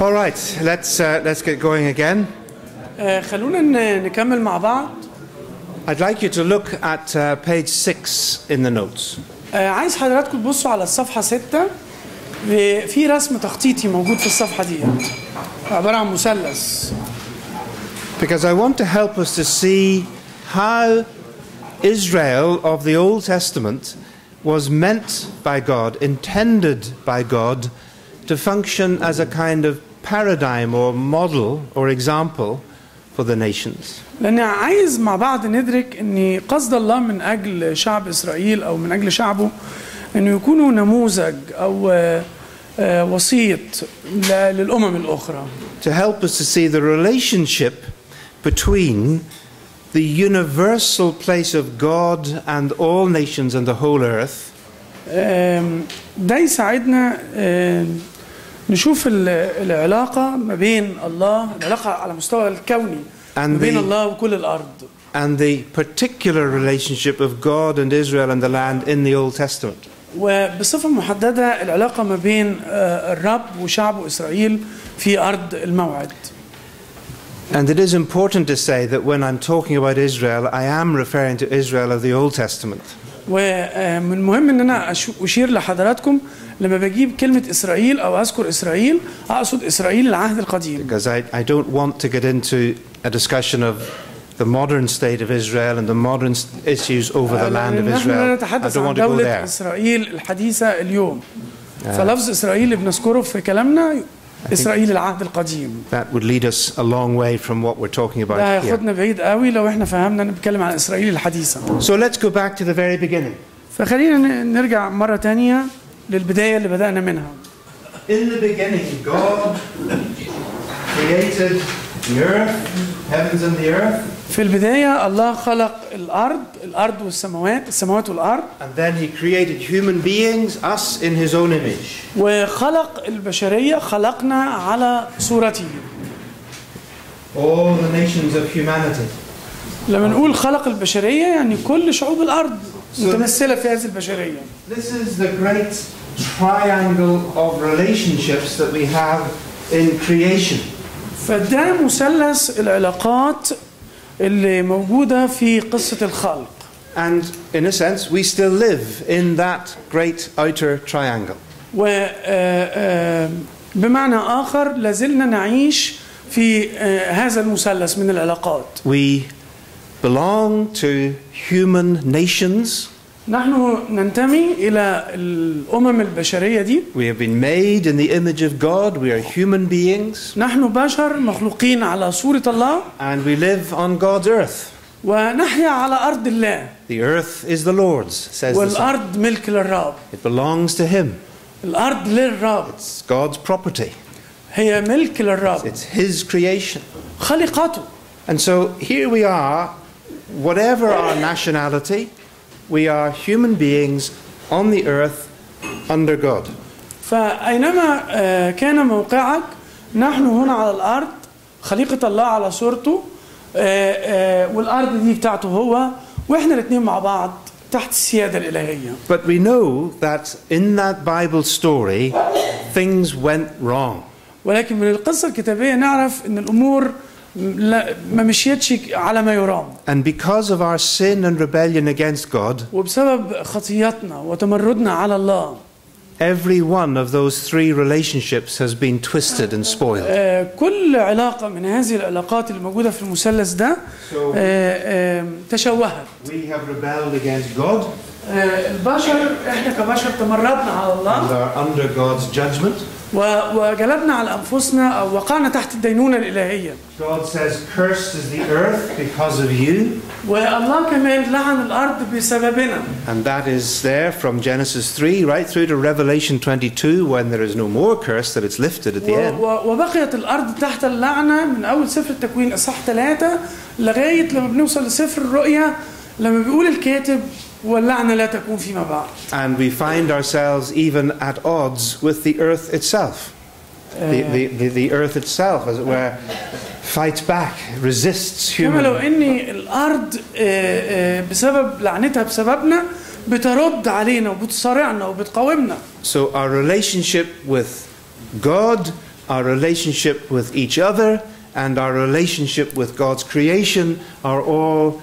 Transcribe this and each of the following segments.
All right, let's uh, let's get going again. آه، خلونا ن- نكمل مع بعض I'd like you to look at uh, page six in the notes. آه، عايز حضراتكم تبصوا على الصفحة ستة في في رسم تخطيطي موجود في الصفحة دي عبارة عن مثلث Because I want to help us to see how Israel of the Old Testament was meant by God, intended by God, to function as a kind of paradigm or model or example for the nations. لأن عايز مع بعض ندرك أن قصد الله من أجل شعب إسرائيل أو من أجل شعبه أنه يكونوا نموذج أو آه، آه، وسيط ل- للأمم الأخرى To help us to see the relationship between the universal place of God and all nations and the whole earth آم، ده يساعدنا آم، نشوف ال- العلاقة ما بين الله العلاقة على مستوى الكوني ما بين الله وكل الأرض and the particular relationship of God and Israel and the land in the Old Testament. وبصفة محددة العلاقة ما بين آه، الرب وشعبه إسرائيل في أرض الموعد And it is important to say that when I'm talking about Israel, I am referring to Israel of the Old Testament. ومن المهم ان أنا اشير لحضراتكم لما بجيب كلمة إسرائيل أو أذكر إسرائيل أقصد إسرائيل العهد القديم Because I, I don't want to get into a discussion of the modern state of Israel and the modern issues over the land of Israel. I don't want to go دولة there. إسرائيل الحديثة اليوم فلفظ إسرائيل اللي بنذكره في كلامنا إسرائيل العهد القديم That would lead us a long way from what we're talking about here. هياخدنا بعيد قوي لو إحنا فهمنا ان بنتكلم عن إسرائيل الحديثة So let's go back to the very beginning. فخلينا نرجع مرة تانية للبداية اللي بدأنا منها. In the beginning, God created the earth, heavens and the earth, في البداية الله خلق الأرض الأرض والسماوات السماوات والأرض. And then He created human beings, us in His own image. وخلق البشرية خلقنا على صورته. All the nations of humanity. لما نقول خلق البشرية يعني كل شعوب الأرض. متمثلة في هذه البشرية This is the great triangle of relationships that we have in creation. فده مثلث العلاقات اللي موجودة في قصة الخلق And in a sense, we still live in that great outer triangle. وبمعنى آخر لازلنا نعيش في آه، هذا المثلث من العلاقات We belong to human nations. نحن ننتمي إلى الأمم البشرية دي We have been made in the image of God. We are human beings. نحن بشر مخلوقين على صورة الله And we live on God's earth. ونحيا على أرض الله The earth is the Lord's, says the psalm. والأرض ملك للرب It belongs to Him. الأرض للرب It's God's property. هي ملك للرب It's His creation. خلقته And so here we are, whatever our nationality, we are human beings on the earth under God. فأينما آه، كان موقعك نحن هنا على الأرض خليقة الله على صورته آه، آه، والأرض دي بتاعته هو وإحنا الاثنين مع بعض تحت السيادة الإلهية But we know that in that Bible story, things went wrong. ولكن من القصة الكتابية نعرف أن الأمور لا- ما مشيتش على ما يرام And because of our sin and rebellion against God, وبسبب خطياتنا وتمردنا على الله every one of those three relationships has been twisted and spoiled. آه، كل علاقة من هذه العلاقات اللي موجودة في المثلث ده آه، آه، تشوهت We have rebelled against God آه، البشر إحنا كبشر تمردنا على and الله are under God's judgment. و- وجلبنا على أنفسنا أو وقعنا تحت الدينونة الإلهية God says, Cursed is the earth because of you. والله كمان لعن الأرض بسببنا And that is there from Genesis 3 right through to Revelation 22 when there is no more curse that it's lifted at the end. و- وبقيت الأرض تحت اللعنة من أول سفر التكوين أصحاح ثلاثة لغاية لما بنوصل لسفر الرؤيا لما بيقول الكاتب واللعنه لا تكون فيما بعد And we find ourselves even at odds with the earth itself. The, the, the, the earth itself, as it were, fights back, resists كما لو human. ان الارض آه، آه، بسبب لعنتها بسببنا بترد علينا وبتصارعنا وبتقاومنا So our relationship with God our relationship with each other, and our relationship with God's creation are all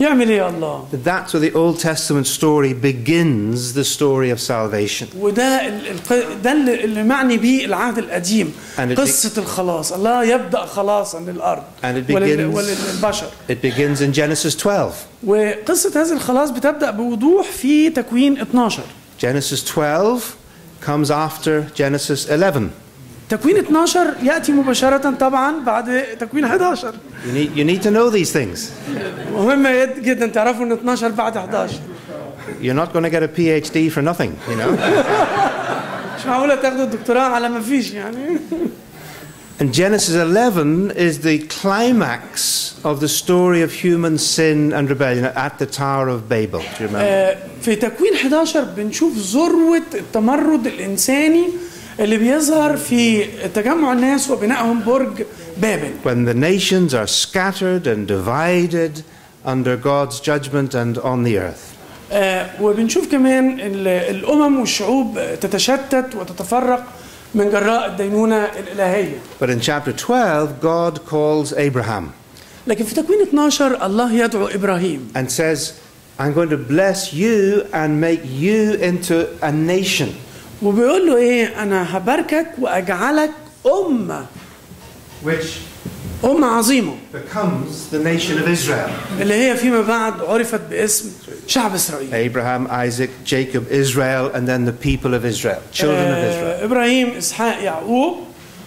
يعمل ايه الله That's where the Old Testament story begins the story of salvation. وده ال- الق- ده اللي اللي معني بيه العهد القديم And it قصة الخلاص الله يبدأ خلاصا للأرض And it ولل- begins- وللبشر It begins in Genesis 12. وقصة هذا الخلاص بتبدأ بوضوح في تكوين 12 Genesis 12 comes after Genesis 11. تكوين 12 يأتي مباشرة طبعا بعد تكوين 11 You need, you need to know these things. مهم جدا تعرفوا ان 12 بعد 11 You're not going to get a PhD for nothing, you know. مش معقولة تاخدوا الدكتوراه على ما فيش يعني and Genesis 11 is the climax of the story of human sin and rebellion at the Tower of Babel. Do you remember? آه، في تكوين 11 بنشوف ذروة التمرد الإنساني اللي بيظهر في تجمع الناس وبنائهم برج بابل when the nations are scattered and divided under God's judgment and on the earth. آه، وبنشوف كمان ال- الأمم والشعوب تتشتت وتتفرق من جراء الدينونة الإلهية But in chapter 12, God calls Abraham لكن في تكوين 12 الله يدعو إبراهيم and says, I'm going to bless you and make you into a nation. وبيقول له إيه أنا هباركك وأجعلك أمة Which أمة عظيمة becomes the nation of Israel. اللي هي فيما بعد عرفت باسم شعب إسرائيل Abraham, Isaac, Jacob, Israel, and then the people of Israel, children of Israel. آه، إبراهيم إسحاق يعقوب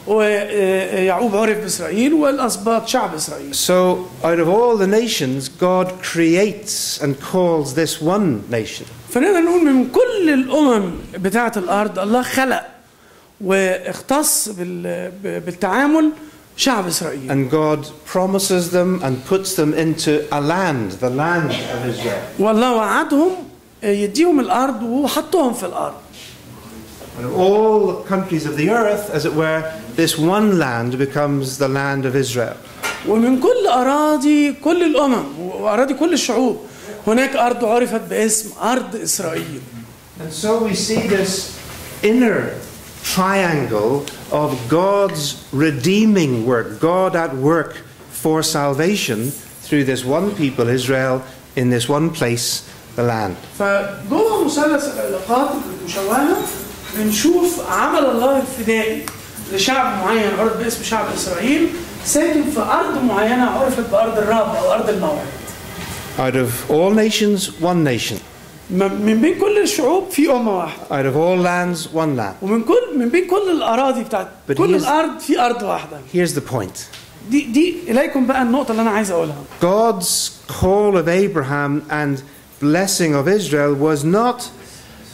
ويعقوب عرف بإسرائيل والأسباط شعب إسرائيل So, out of all the nations, God creates and calls this one nation. فنقدر نقول من كل الأمم بتاعة الأرض الله خلق واختص بالتعامل شعب إسرائيل And God promises them and puts them into a land, the land of Israel. والله وعدهم يديهم الأرض وحطهم في الأرض And all the countries of the earth, as it were, this one land becomes the land of Israel. ومن كل أراضي كل الأمم وأراضي كل الشعوب هناك أرض عرفت باسم أرض إسرائيل And so we see this inner triangle of God's redeeming work, God at work for salvation through this one people, Israel, in this one place, the land. فجوه مثلث العلاقات المشوهة بنشوف عمل الله الفدائي لشعب معين عرف باسم شعب إسرائيل ساكن في أرض معينة عرفت بأرض الرب أو أرض الموعد Out of all nations, one nation. م- من بين كل الشعوب في أمة واحدة Out of all lands, one land. ومن كل من بين كل الأراضي بتاعت But كل he is- الأرض في أرض واحدة Here's the point دي دي إليكم بقى النقطة اللي أنا عايز أقولها God's call of Abraham and blessing of Israel was not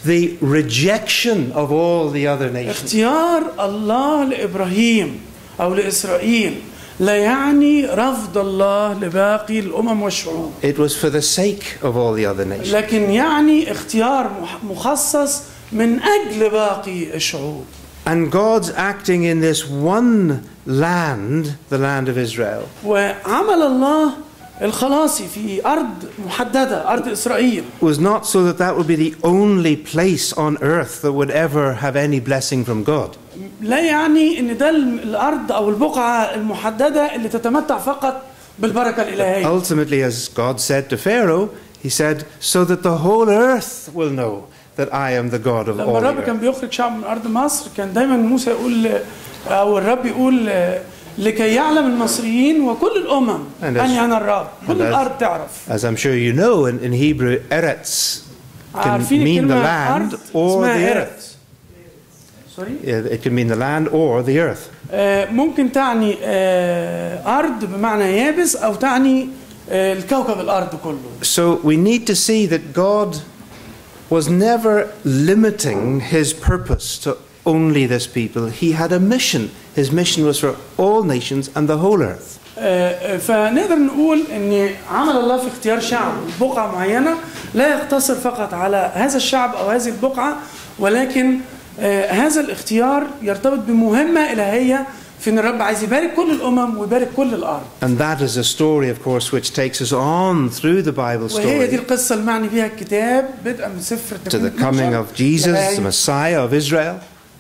the rejection of all the other nations. اختيار الله لإبراهيم أو لإسرائيل لا يعني رفض الله لباقي الأمم والشعوب It was for the sake of all the other nations. لكن يعني اختيار مح- مخصص من أجل باقي الشعوب And God's acting in this one land, the land of Israel, وعمل الله الخلاصي في أرض محددة أرض إسرائيل was not so that that would be the only place on earth that would ever have any blessing from God. لا يعني ان ده الارض او البقعه المحدده اللي تتمتع فقط بالبركه الالهيه Ultimately, as God said to Pharaoh, He said, so that the whole earth will know that I am the God of لما all the الرب earth. كان بيخرج شعب من ارض مصر كان دايما موسى يقول او الرب يقول لكي يعلم المصريين وكل as- اني أنا الرب كل الأرض تعرف As I'm sure you know, in, in Hebrew, Eretz can mean the land or the earth. Yeah, It can mean the land or the earth. آه، ممكن تعني آه، ارض بمعنى يابس أو تعني آه، الكوكب الأرض كله So we need to see that God was never limiting his purpose to only this people. He had a mission. His mission was for all nations and the whole earth. آه، آه، فنقدر نقول ان عمل الله في اختيار شعب بقعه معينه لا يقتصر فقط على هذا الشعب او هذه البقعه ولكن آه، هذا الاختيار يرتبط بمهمة إلهية في أن الرب عايز يبارك كل الأمم ويبارك كل الأرض And that is a story, of course, which takes us on through the Bible وهي دي story القصة المعني بيها الكتاب بدءا من سفر to the التكوين coming 12 of Jesus, the لغاية- Messiah of Israel,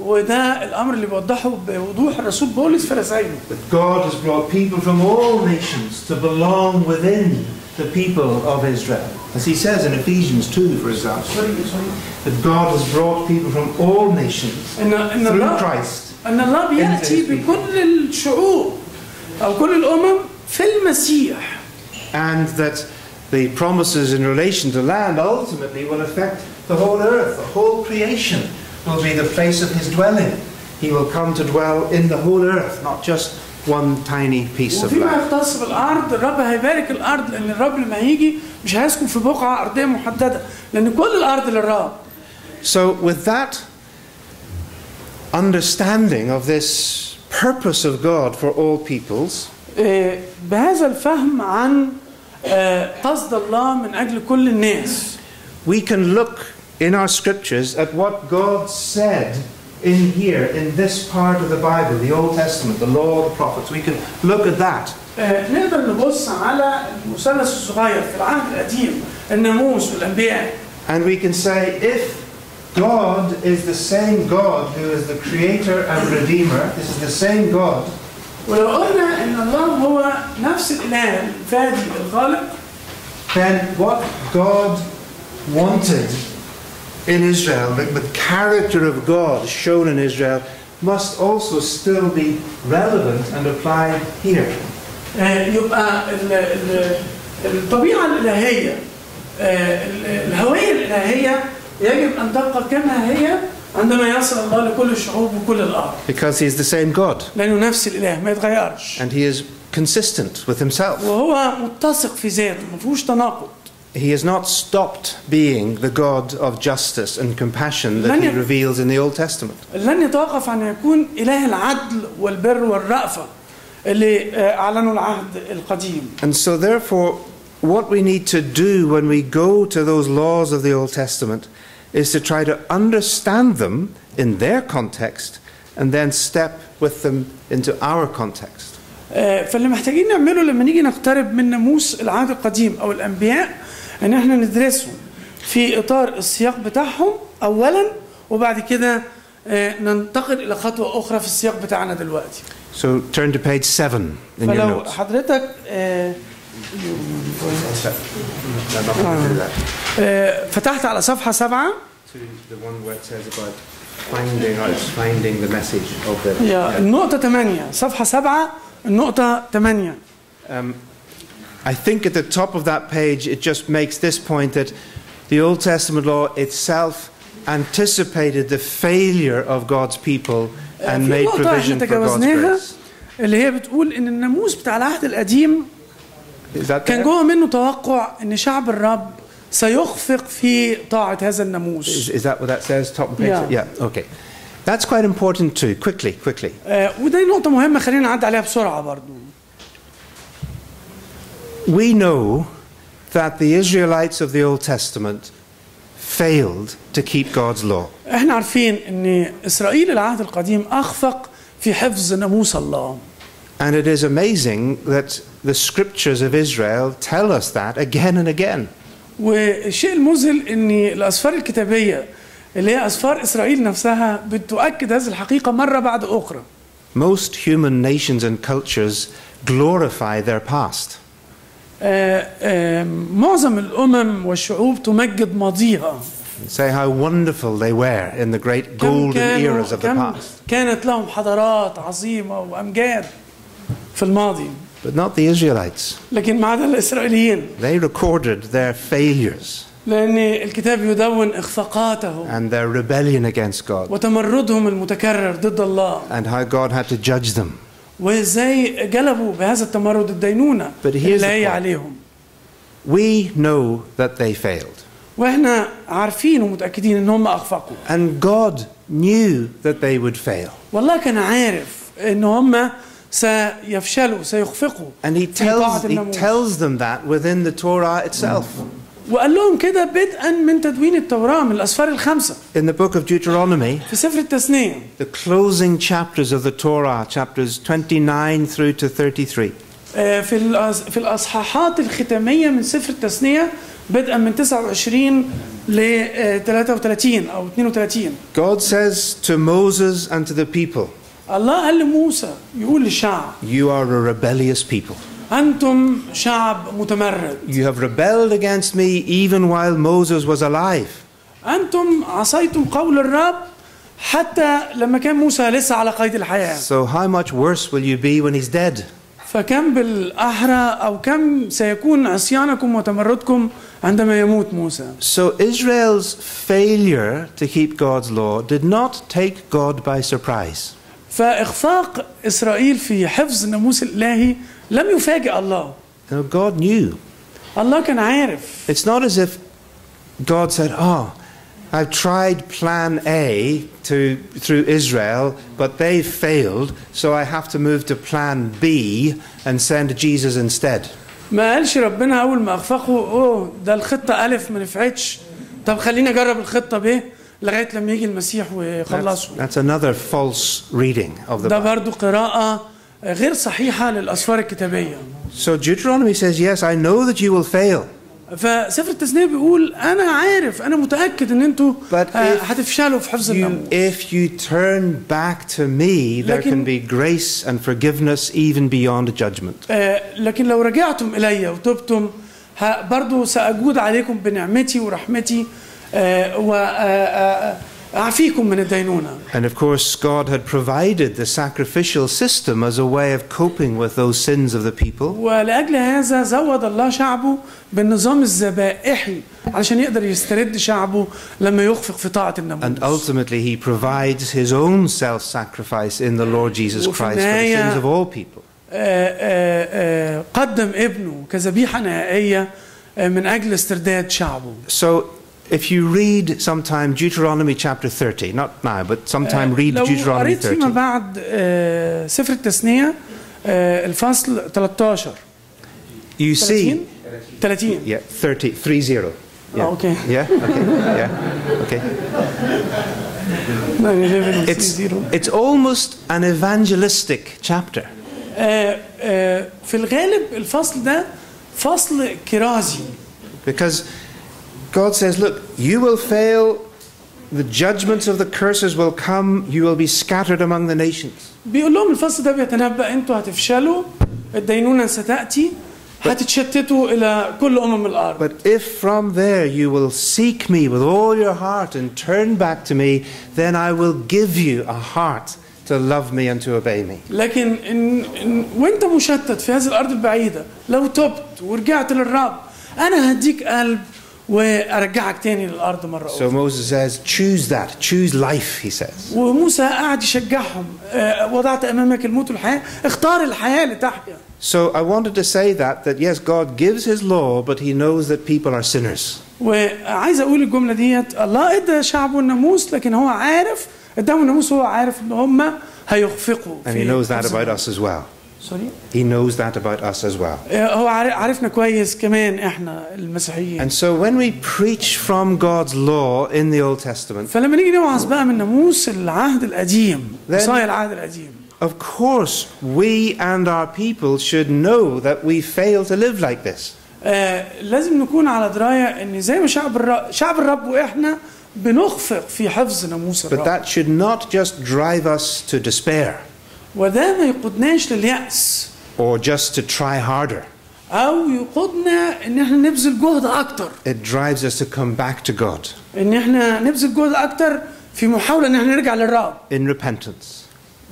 وده الأمر اللي بيوضحه بوضوح الرسول بولس في رسائله That God has brought people from all nations to belong within the people of Israel. As he says in Ephesians 2, for example, that God has brought people from all nations إن إن through الله Christ أن الله بيأتي بكل الشعوب أو كل الأمم في المسيح and that the promises in relation to land ultimately will affect the whole earth, the whole creation will be the place of his dwelling. He will come to dwell in the whole earth, not just one tiny piece of وفيما land. يختص بالأرض الرب هيبارك الأرض لأن الرب لما هيجي مش هيسكن في بقعة أرضية محددة لأن كل الأرض للرب So, with that understanding of this purpose of God for all peoples, آه، بهذا الفهم عن آه، قصد الله من أجل كل الناس we can look in our scriptures at what God said in here, in this part of the Bible, the Old Testament, the law, the prophets. We can look at that آه، نقدر نبص على المثلث الصغير في العهد القديم الناموس والأنبياء and we can say if God is the same God who is the creator and redeemer, this is the same God, ولو قلنا ان الله هو نفس الاله الفادي الخالق then what God wanted in Israel, the, the character of God shown in Israel, must also still be relevant and applied here. آه، يبقى ال- ال- الطبيعه الالهيه آه، ال- الهويه الالهيه يجب ان تبقى كما هي عندما يصل الله لكل الشعوب وكل الارض Because he's the same God لانه نفس الاله ما يتغيرش and he is consistent with himself. وهو متسق في ذاته ما فيهوش تناقض He has not stopped being the God of justice and compassion that he Lanya- reveals in the Old Testament. لن يتوقف عن أن يكون اله العدل والبر والرأفه اللي آه، اعلنه العهد القديم And so, therefore, what we need to do when we go to those laws of the Old Testament is to try to understand them in their context and then step with them into our context. آه، فاللي محتاجين نعمله لما نيجي نقترب من ناموس العهد القديم او الانبياء إن إحنا ندرسهم في إطار السياق بتاعهم اولا وبعد كده آه، ننتقل إلى خطوة أخرى في السياق بتاعنا دلوقتي. So turn to page 7 in your notes. حضرتك آه، آه، فتحت على صفحة 7 النقطة 8 صفحة 7 النقطة 8 I think at the top of that page it just makes this point that the Old Testament law itself anticipated the failure of God's people and في made نقطة provision احنا for God's تجاوزناها grace. اللي هي بتقول ان الناموس بتاع العهد القديم Is that كان there? جوه منه توقع ان شعب الرب سيخفق في طاعة هذا Is, الناموس is that what that says? Top of page? Yeah. okay. That's quite important too. Quickly, quickly. آه ودي نقطة مهمة خلينا نعدي عليها بسرعة برضو We know that the Israelites of the Old Testament failed to keep God's law. احنا عارفين ان اسرائيل العهد القديم اخفق في حفظ ناموس الله And it is amazing that the scriptures of Israel tell us that again and again. والشيء المذهل ان الاسفار الكتابية اللي هي اسفار اسرائيل نفسها بتؤكد هذه الحقيقة مرة بعد اخرى Most human nations and cultures glorify their past. آه آه معظم الامم والشعوب تمجد ماضيها Say how wonderful they were in the great كم golden كانوا eras of the كم past. كانت لهم حضارات عظيمة وأمجاد في الماضي But not the Israelites. لكن ما عدا الإسرائيليين They recorded their failures. لأن الكتاب يدون إخفاقاتهم and their rebellion against God وتمردهم المتكرر ضد الله and how God had to judge them. وإزاي جلبوا بهذا التمرد الدينونة But here's اللي the هي point. عليهم We know that they failed. وإحنا عارفين ومتأكدين إن هم أخفقوا And God knew that they would fail. والله كان عارف إن هم سيفشلوا سيخفقوا And He في tells, طاعة he الناموس tells them that within the Torah itself. وقال لهم كده بدءا من تدوين التوراة من الأسفار الخمسة In the book of Deuteronomy, في سفر التثنية the closing chapters of the Torah, chapters 29 through to 33. آه، في الأص- في الأصحاحات الختامية من سفر التثنية بدءا من 29 ل آه، 33 أو 32 God says to Moses and to the people, الله قال لموسى يقول للشعب You are a rebellious people. أنتم شعب متمرد You have rebelled against me even while Moses was alive. أنتم عصيتم قول الرب حتى لما كان موسى لسه على قيد الحياة So, how much worse will you be when he's dead? فكم بالأحرى أو كم سيكون عصيانكم وتمردكم عندما يموت موسى So, Israel's failure to keep God's law did not take God by surprise. فإخفاق إسرائيل في حفظ الناموس الإلهي لم يفاجئ الله You know, God knew. الله كان عارف It's not as if God said, Oh, I've tried plan A to, through Israel, but they failed, so I have to move to plan B and send Jesus instead. ما قالش ربنا أول ما أخفقوا أوه ده الخطة ألف ما نفعتش طب خلينا أجرب الخطة ب لغاية لما يجي المسيح That's, ويخلصوا that's another false reading of the ده Bible. برضو قراءة غير صحيحة للأسفار الكتابية So Deuteronomy says, Yes, I know that you will fail. فسفر التثنية بيقول أنا عارف أنا متأكد إن أنتوا آه، هتفشلوا في حفظ You, الناموس if you turn back to me, there can be grace and forgiveness even beyond judgment. آه، لكن لو رجعتم إلي وتبتم برضو سأجود عليكم بنعمتي ورحمتي من الدينونة And of course, God had provided the sacrificial system as a way of coping with those sins of the people. ولأجل هذا زود الله شعبه بالنظام الذبائحي علشان يقدر يسترد شعبه لما يخفق في طاعة And الناموس ultimately, He provides His own self sacrifice in the Lord Jesus وفي Christ for the النهاية- sins of all people. آه، آه، آه، قدم ابنه كذبيحة نهائية آه، من أجل استرداد شعبه So, if you read sometime Deuteronomy chapter 30, not now, but sometime read لو Deuteronomy قريت فيما 30, بعد آه، سفر التثنية آه، الفصل 13 you see. 30 Yeah, 30, 3 0. Yeah. آه، أوكي Yeah, okay, yeah, okay. 9 It's, it's almost an evangelistic chapter. آه، آه، في الغالب الفصل ده فصل كرازي Because God says, look, you will fail, the judgments of the curses will come, you will be scattered among the nations. بيقول لهم الفصل ده بيتنبأ انتوا هتفشلوا الدينونة ستأتي هتتشتتوا إلى كل أمم الأرض But if from there you will seek me with all your heart and turn back to me, then I will give you a heart to love me and to obey me. لكن إن إن وانت مشتت في هذه الأرض البعيدة لو تبت ورجعت للرب أنا هديك قلب وأرجعك تاني للأرض مرة So أخرى Moses says, choose that, choose life, he says. وموسى قاعد يشجعهم آه، وضعت أمامك الموت والحياة اختار الحياة لتحيا So I wanted to say that, that yes, God gives his law, but he knows that people are sinners. وعايز أقول الجملة ديت الله إدى شعبه الناموس لكن هو عارف إداهم الناموس وهو عارف ان هم هيخفقوا And he knows that about us as well. سوري He knows that about us as well. آه، هو عارف- عارفنا كويس كمان احنا المسيحيين And so when we preach from God's law in the Old Testament, فلما نيجي نوعظ بقى من ناموس العهد القديم Then- وصايا العهد القديم of course, we and our people should know that we fail to live like this. آه لازم نكون على درايه ان زي ما شعب الرب شعب الرب واحنا بنخفق في حفظ ناموس But الرب that should not just drive us to despair وده ما يقودناش لليأس or just to try harder. أو يقودنا إن إحنا نبذل جهد أكتر It drives us to come back to God إن إحنا نبذل جهد أكتر في محاولة إن إحنا نرجع للرب in repentance.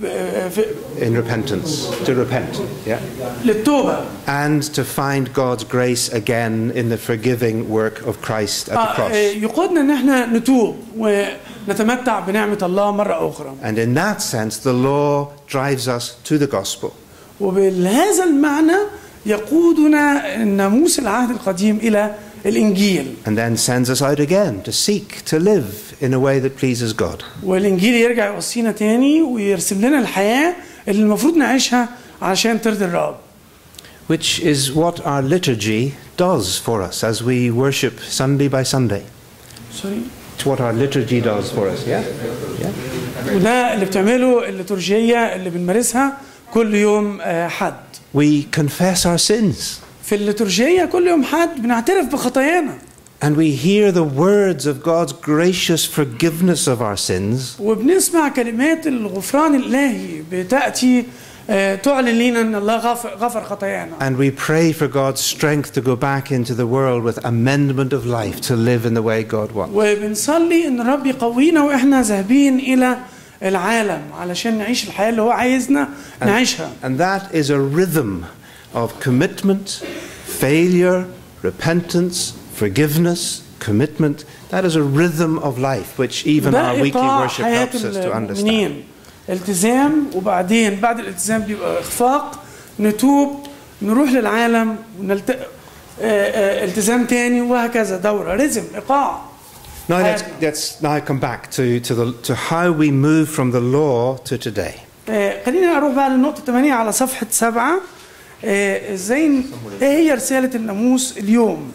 آه، في- in repentance, to repent, yeah? للتوبه And to find God's grace again in the forgiving work of Christ at the آه، آه، cross. يقودنا ان احنا نتوب ونتمتع بنعمه الله مره اخرى And in that sense, the law drives us to the gospel. وبهذا المعنى يقودنا ناموس العهد القديم الى الانجيل And then sends us out again to seek to live in a way that pleases God. والانجيل يرجع يوصينا تاني ويرسم لنا الحياه اللي المفروض نعيشها علشان ترضي الرب Which is what our liturgy does for us as we worship Sunday by Sunday. سوري It's what our liturgy does for us, yeah? Yeah. وده اللي بتعمله الليتورجيه اللي بنمارسها كل يوم آه، حد We confess our sins في الليتورجيه كل يوم حد بنعترف بخطايانا and we hear the words of God's gracious forgiveness of our sins وبنسمع كلمات الغفران الالهي بتاتي آه، تعلن لنا ان الله غفر, غفر خطايانا and we pray for God's strength to go back into the world with amendment of life to live in the way God wants. وبنصلي ان الرب يقوينا واحنا ذاهبين الى العالم علشان نعيش الحياه اللي هو عايزنا نعيشها And that is a rhythm of commitment, failure, repentance, forgiveness, commitment. That is a rhythm of life which even ده our weekly ايقاع worship حياه helps us to understand. المؤمنين التزام وبعدين بعد الالتزام بيبقى اخفاق نتوب نروح للعالم ونلت... آه، آه، التزام تاني وهكذا دوره رزم ايقاع Now let's, حياتنا. let's now come back to, to, the, to how we move from the law to today. آه، خلينا اروح بقى للنقطه 8 على صفحه 7 آه، إزاي إيه هي رسالة الناموس اليوم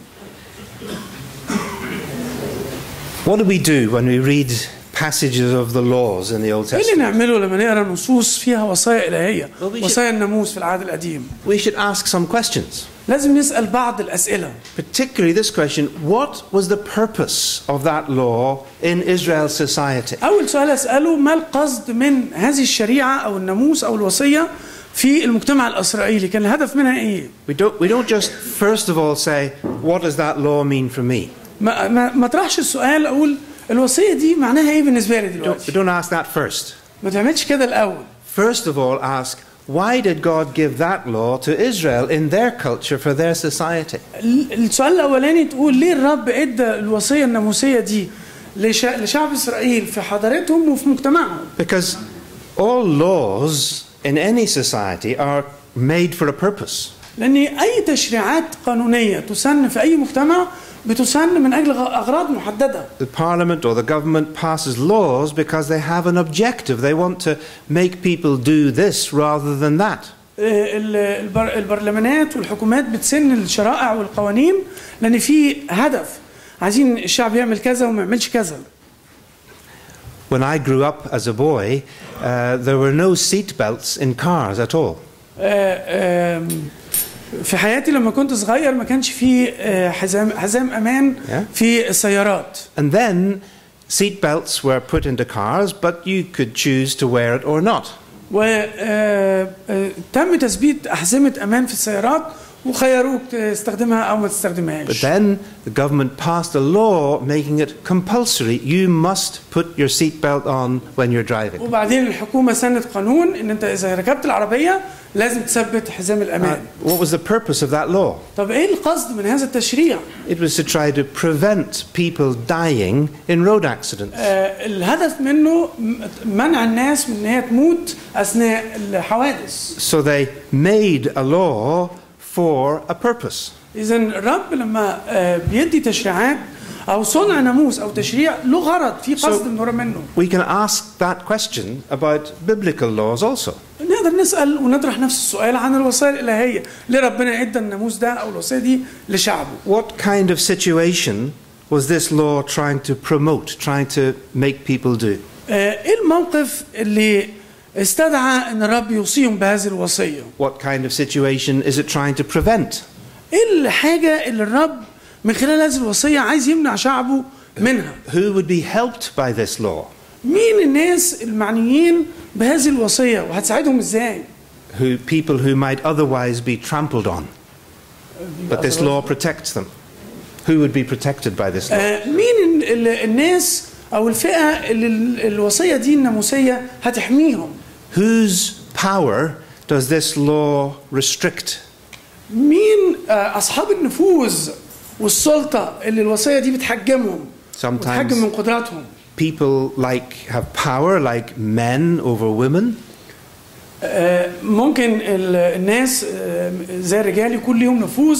What do we do when we read passages of the laws in the Old إيه Testament? اللي نعمله لما نقرأ نصوص فيها وصايا الهيه وصايا الناموس في العهد القديم We should ask some questions. لازم نسأل بعض الأسئلة Particularly this question what was the purpose of that law in Israel's society? أول سؤال أسأله ما القصد من هذه الشريعة أو الناموس أو الوصية في المجتمع الإسرائيلي كان الهدف منها إيه We don't, we don't just first of all say, what does that law mean for me? ما ما ما اطرحش السؤال أقول الوصية دي معناها إيه بالنسبة لي Don't, دلوقتي don't ask that first. ما تعملش كده الأول First of all, ask, why did God give that law to Israel in their culture for their society? ال- السؤال الأولاني تقول ليه الرب إدى الوصية الناموسية دي لشع- لشعب إسرائيل في حضارتهم وفي مجتمعهم Because all laws in any society are made for a purpose. لان اي تشريعات قانونيه تسن في اي مجتمع بتسن من اجل غ- اغراض محدده The parliament or the government passes laws because they have an objective. They want to make people do this rather than that. آه، ال- البر- البرلمانات والحكومات بتسن الشرائع والقوانين لان في هدف عايزين الشعب يعمل كذا وما يعملش كذا When I grew up as a boy, uh, there were no seat belts in cars at all. آه، آم، في حياتي لما كنت صغير ما كانش في آه، حزام حزام امان Yeah. في السيارات And then seat belts were put into cars, but you could choose to wear it or not. وتم تثبيت أحزمة أمان في السيارات وخيروك تستخدمها أو ما But تستخدمهاش then the government passed a law making it compulsory. You must put your seat belt on when you're driving. وبعدين الحكومة سنت قانون إن أنت إذا ركبت العربية لازم تثبت حزام Uh, الأمان what was the purpose of that law? طب إيه القصد من هذا التشريع؟ It was to try to prevent people dying in road accidents. آه، الهدف منه منع الناس من إن هي تموت أثناء الحوادث So they made a law for a purpose. إذا الرب لما آه، بيدي تشريعات أو صنع ناموس أو تشريع له غرض في قصد So- من ورا منه We can ask that question about biblical laws also. نقدر نسأل ونطرح نفس السؤال عن الوصايا الإلهية ليه ربنا ادى الناموس ده أو الوصية دي لشعبه What kind of situation was this law trying to promote, trying to make people do? آه، ايه الموقف اللي استدعى إن الرب يوصيهم بهذه الوصية What kind of situation is it trying to prevent? إيه الحاجة اللي الرب من خلال هذه الوصية عايز يمنع شعبه منها Who would be helped by this law? مين الناس المعنيين بهذه الوصية وهتساعدهم إزاي Who people who might otherwise be trampled on? But this law protects them. Who would be protected by this law? آه، مين ال- ال- الناس أو الفئة اللي ال- الوصية دي الناموسية هتحميهم whose power does this law restrict? مين آه، اصحاب النفوذ والسلطه اللي الوصيه دي بتحجمهم Sometimes بتحجم من قدراتهم people like have power like men over women. آه، ممكن ال- الناس آه، زي الرجال يكون ليهم نفوذ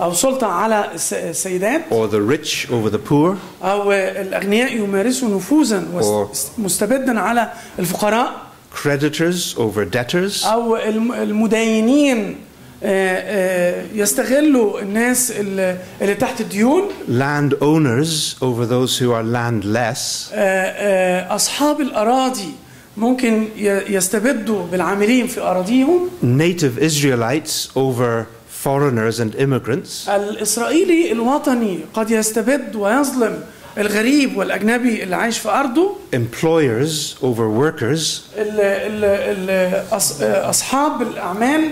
او سلطه على الس- السيدات or the rich over the poor, او آه، الاغنياء يمارسوا نفوذا وس- مستبدا على الفقراء creditors over debtors, او الم- المدينين آه، آه، يستغلوا الناس اللي اللي تحت الديون landowners over those who are landless, آه، آه، اصحاب الاراضي ممكن ي- يستبدوا بالعاملين في اراضيهم native Israelites over foreigners and immigrants, الاسرائيلي الوطني قد يستبد ويظلم الغريب والاجنبي اللي عايش في ارضه employers over workers, ال ال ال أص- اصحاب الاعمال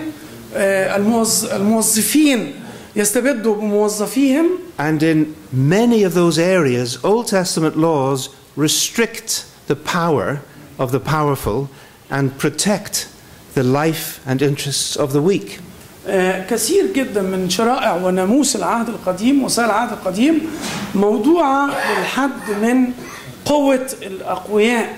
آه، الموظ- الموظفين يستبدوا بموظفيهم and in many of those areas, Old Testament laws restrict the power of the powerful and protect the life and interests of the weak. آه، كثير جدا من شرائع وناموس العهد القديم وسائل العهد القديم موضوعة للحد من قوة الأقوياء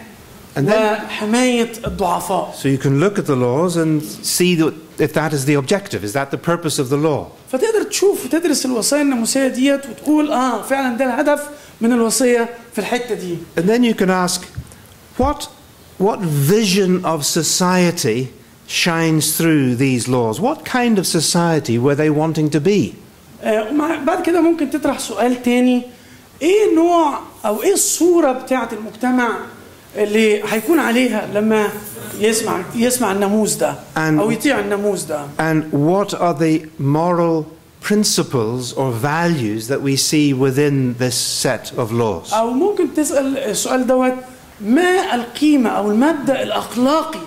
وحماية الضعفاء So you can look at the laws and see that if that is the objective. Is that the purpose of the law? فتقدر تشوف وتدرس الوصايا الناموسية ديت وتقول آه فعلا ده الهدف من الوصية في الحتة دي And then you can ask, what, what vision of society shines through these laws? What kind of society were they wanting to be? آه، ومع- بعد كده ممكن تطرح سؤال تاني ايه نوع او ايه الصورة بتاعت المجتمع اللي هيكون عليها لما يسمع يسمع الناموس ده And- او يطيع الناموس ده And what are the moral principles or values that we see within this set of laws? او ممكن تسال السؤال دوت ما القيمه او المبدا الاخلاقي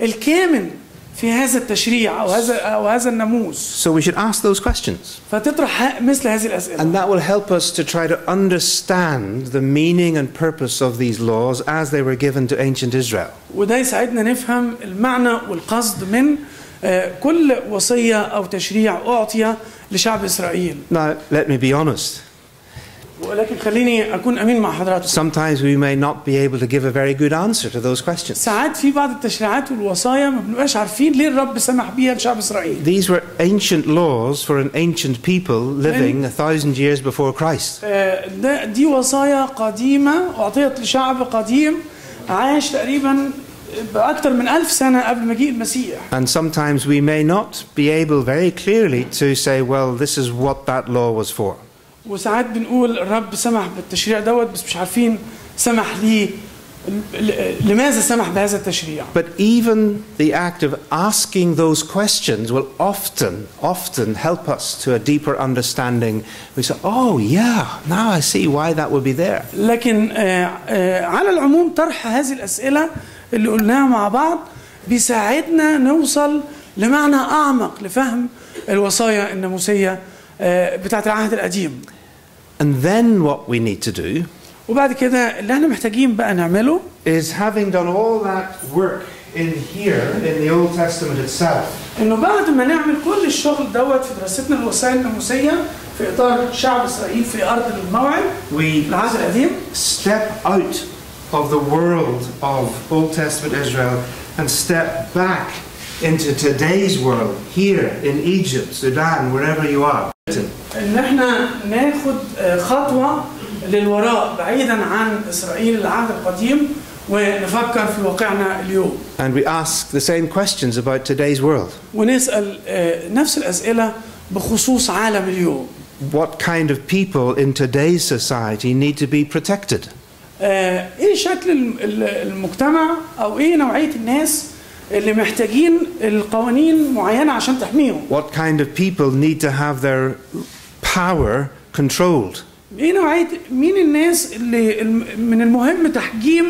الكامن في هذا التشريع أو هذا أو هذا الناموس So we should ask those questions. فتطرح مثل هذه الاسئله And that will help us to try to understand the meaning and purpose of these laws as they were given to ancient Israel. وده يساعدنا نفهم المعنى والقصد من آه، كل وصيه أو تشريع اعطي لشعب اسرائيل Now, let me be honest. ولكن خليني اكون امين مع حضراتكم Sometimes we may not be able to give a very good answer to those questions. ساعات في بعض التشريعات والوصايا ما بنبقاش عارفين ليه الرب سمح بيها لشعب اسرائيل These were ancient laws for an ancient people living a thousand years before Christ. آه، ده دي وصايا قديمة أعطيت لشعب قديم عاش تقريبا بأكثر من ألف سنة قبل مجيء المسيح And sometimes we may not be able very clearly to say, well, this is what that law was for. وساعات بنقول الرب سمح بالتشريع دوت بس مش عارفين سمح ليه لماذا سمح بهذا التشريع But even the act of asking those questions will often, often help us to a deeper understanding. We say, oh, yeah, now I see why that would be there. لكن آه، آه، على العموم طرح هذه الأسئلة اللي قلناها مع بعض بيساعدنا نوصل لمعنى أعمق لفهم الوصايا الناموسية آه، بتاعت العهد القديم And then what we need to do وبعد كده اللي احنا محتاجين بقى نعمله is having done all that work in here, in the Old Testament itself, انه بعد ما نعمل كل الشغل دوت في دراستنا الوصايا الناموسيه في اطار شعب اسرائيل في ارض الموعد we العهد القديم step out of the world of Old Testament Israel and step back into today's world, here in Egypt, Sudan, wherever you are. إن إحنا ناخد آه، خطوة للوراء بعيدا عن إسرائيل العهد القديم ونفكر في واقعنا اليوم And we ask the same questions about today's world. ونسأل آه، نفس الأسئلة بخصوص عالم اليوم What kind of people in today's society need to be protected? آه، إيه شكل الم- ال- المجتمع أو إيه نوعية الناس اللي محتاجين القوانين معينه عشان تحميهم What kind of people need to have their power controlled? ايه نوعيه مين الناس اللي الم- من المهم تحجيم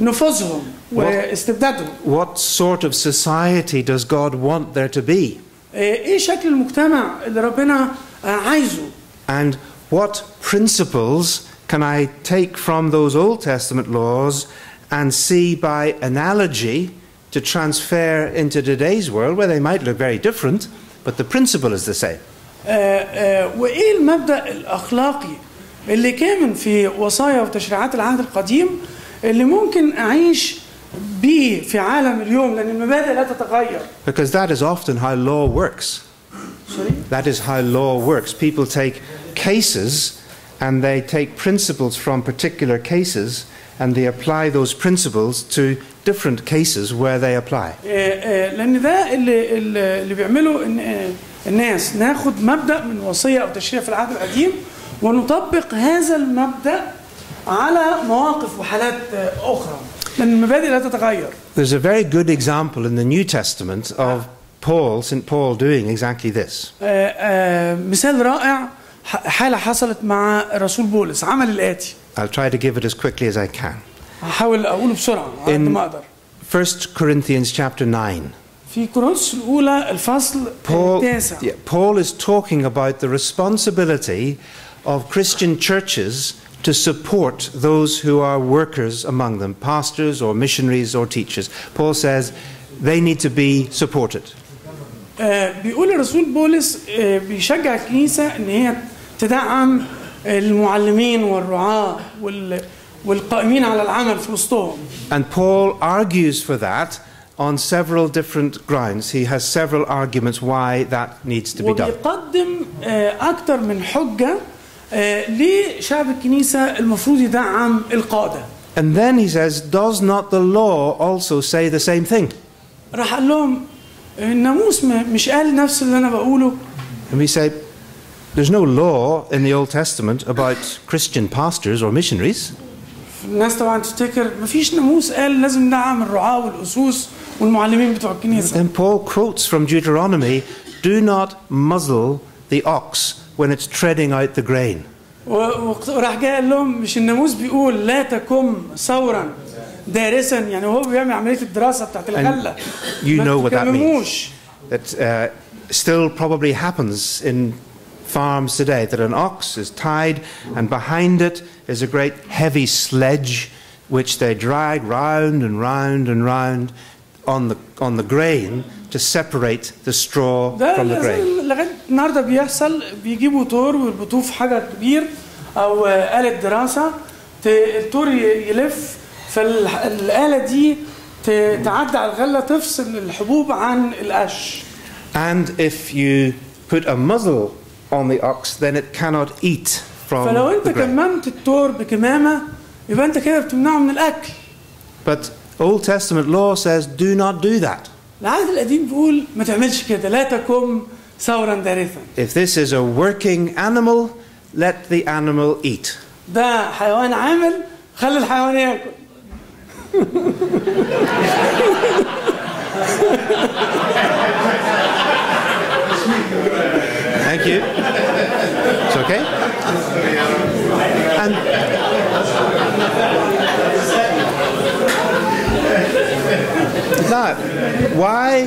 نفوذهم واستبدادهم What sort of society does God want there to be? آه، ايه شكل المجتمع اللي ربنا آه، عايزه And what principles can I take from those Old Testament laws and see by analogy to transfer into today's world where they might look very different, but the principle is the same. آه، آه، وايه المبدا الاخلاقي اللي كامن في وصايا وتشريعات العهد القديم اللي ممكن اعيش بيه في عالم اليوم لان المبادئ لا تتغير Because that is often how law works. سوري That is how law works. People take cases and they take principles from particular cases and they apply those principles to different cases where they apply. آه، آه، لان ده اللي اللي اللي بيعمله إن آه، الناس ناخد مبدا من وصيه او تشريع في العهد القديم ونطبق هذا المبدا على مواقف وحالات آه، اخرى لان المبادئ لا تتغير There's a very good example in the New Testament of Paul, St. Paul, doing exactly this. آه، آه، مثال رائع ح- حالة حصلت مع الرسول بولس عمل الآتي I'll try to give it as quickly as I can. هحاول أقوله بسرعة على قد ما أقدر 1 Corinthians chapter 9. في كورنثوس الأولى الفصل Paul, التاسع yeah, Paul is talking about the responsibility of Christian churches to support those who are workers among them, pastors or missionaries or teachers. Paul says they need to be supported. آه، بيقول الرسول بولس آه، بيشجع الكنيسة إن هي تدعم المعلمين والرعاة وال- والقائمين على العمل في وسطهم And Paul argues for that on several different grounds. He has several arguments why that needs to be done. وبيقدم آه، أكتر من حجة آه، ليه شعب الكنيسة المفروض يدعم القادة And then he says, Does not the law also say the same thing? راح قال لهم الناموس م- مش قال نفس اللي انا بقوله And we say, There's no law in the Old Testament about Christian pastors or missionaries. الناس طبعا تفتكر مفيش ناموس قال لازم ندعم الرعاة والأسوس والمعلمين بتوع الكنيسة Then Paul quotes from Deuteronomy Do not muzzle the ox when it's treading out the grain. وراح جاي قال لهم مش الناموس بيقول لا تكم ثورا دارسا يعني وهو بيعمل عملية الدراسة بتاعت الغله you know what that means. That uh, still probably happens in farms today that an ox is tied and behind it is a great heavy sledge which they drag round and round and round on the, on the grain to separate the straw ده from the grain. لازم- لغايه النهارده بيحصل بيجيبوا تور ويربطوه في حاجه كبير او آه، آلة دراسه ت- التور ي- يلف فالآلة دي ت- تعدي على الغله تفصل الحبوب عن القش And if you put a muzzle on the ox, then it cannot eat from فلو انت the grain. كممت التور بكمامه يبقى انت كده بتمنعه من الاكل But Old Testament law says do not do that. العهد القديم بيقول ما تعملش كده لا تكن ثورا دارثا If this is a working animal, let the animal eat. ده حيوان عامل خلي الحيوان ياكل Thank you. It's okay. And now, why,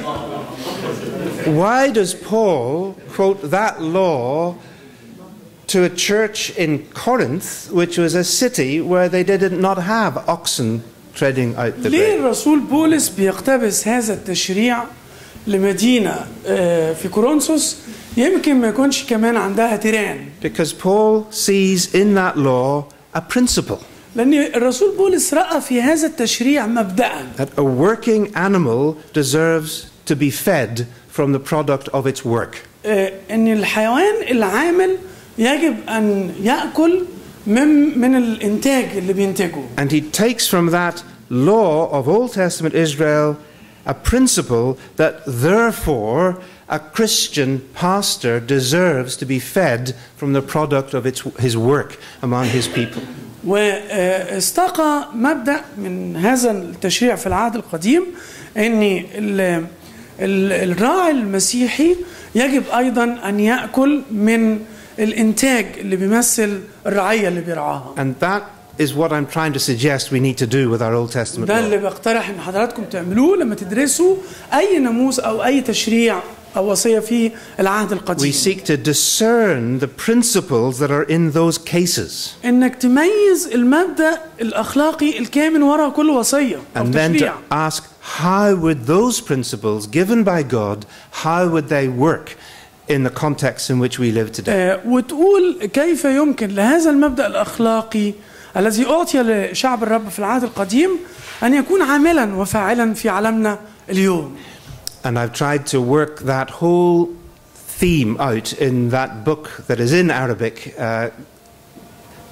why does Paul quote that law to a church in Corinth, which was a city where they did not have oxen treading out the ليه grain? الرسول بولس بيقتبس هذا التشريع لمدينة آه، في كورنثوس يمكن ما يكونش كمان عندها تيران Because Paul sees in that law a principle لأن الرسول بولس رأى في هذا التشريع مبدأ that a working animal deserves to be fed from the product of its work. آه، ان الحيوان العامل يجب ان ياكل من من الانتاج اللي بينتجه And he takes from that law of Old Testament Israel a principle that therefore a Christian pastor deserves to be fed from the product of its, his work among his people. واستقى مبدا من هذا التشريع في العهد القديم ان ال- ال- الراعي المسيحي يجب ايضا ان ياكل من الانتاج اللي بيمثل الرعيه اللي بيرعاها And that is what I'm trying to suggest we need to do with our Old Testament ده law. اللي بقترح ان حضراتكم تعملوه لما تدرسوا اي ناموس او اي تشريع او وصيه في العهد We القديم seek to discern the principles that are in those cases. انك تميز المبدا الاخلاقي الكامن وراء كل وصيه او And then to تشريع ask, how would those principles given by God, how would they work in the context in which we live today? آه، وتقول كيف يمكن لهذا المبدأ الأخلاقي الذي أعطي لشعب الرب في العهد القديم أن يكون عاملا وفاعلا في عالمنا اليوم And I've tried to work that whole theme out in that book that is in Arabic, uh,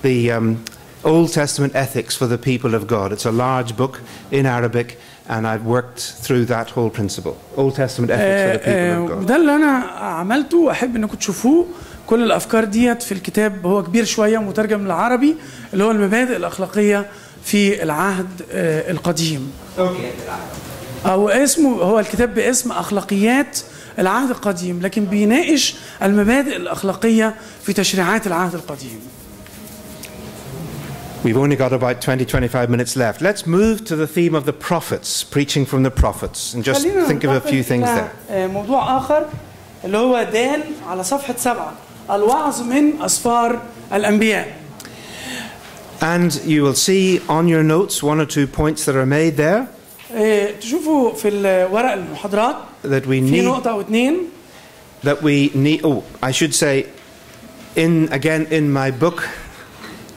the um, Old Testament Ethics for the People of God. It's a large book in Arabic, and I've worked through that whole principle. Old Testament Ethics for the People آه، of God. وده اللي أنا عملته وأحب أنكم تشوفوه كل الأفكار ديت في الكتاب هو كبير شوية مترجم للعربي اللي هو المبادئ الأخلاقية في العهد آه، القديم أو اسمه هو الكتاب باسم أخلاقيات العهد القديم لكن بيناقش المبادئ الأخلاقية في تشريعات العهد القديم We've only got about 20, 25 minutes left. Let's move to the theme of the prophets, preaching from the prophets, and just think of a few things there. آه، موضوع آخر اللي هو دال على صفحة سبعة الوعظ من أسفار الأنبياء And you will see on your notes one or two points that are made there آه، تشوفوا في الورق المحاضرات that we في need نقطة أو اتنين that we need oh i should say in again in my book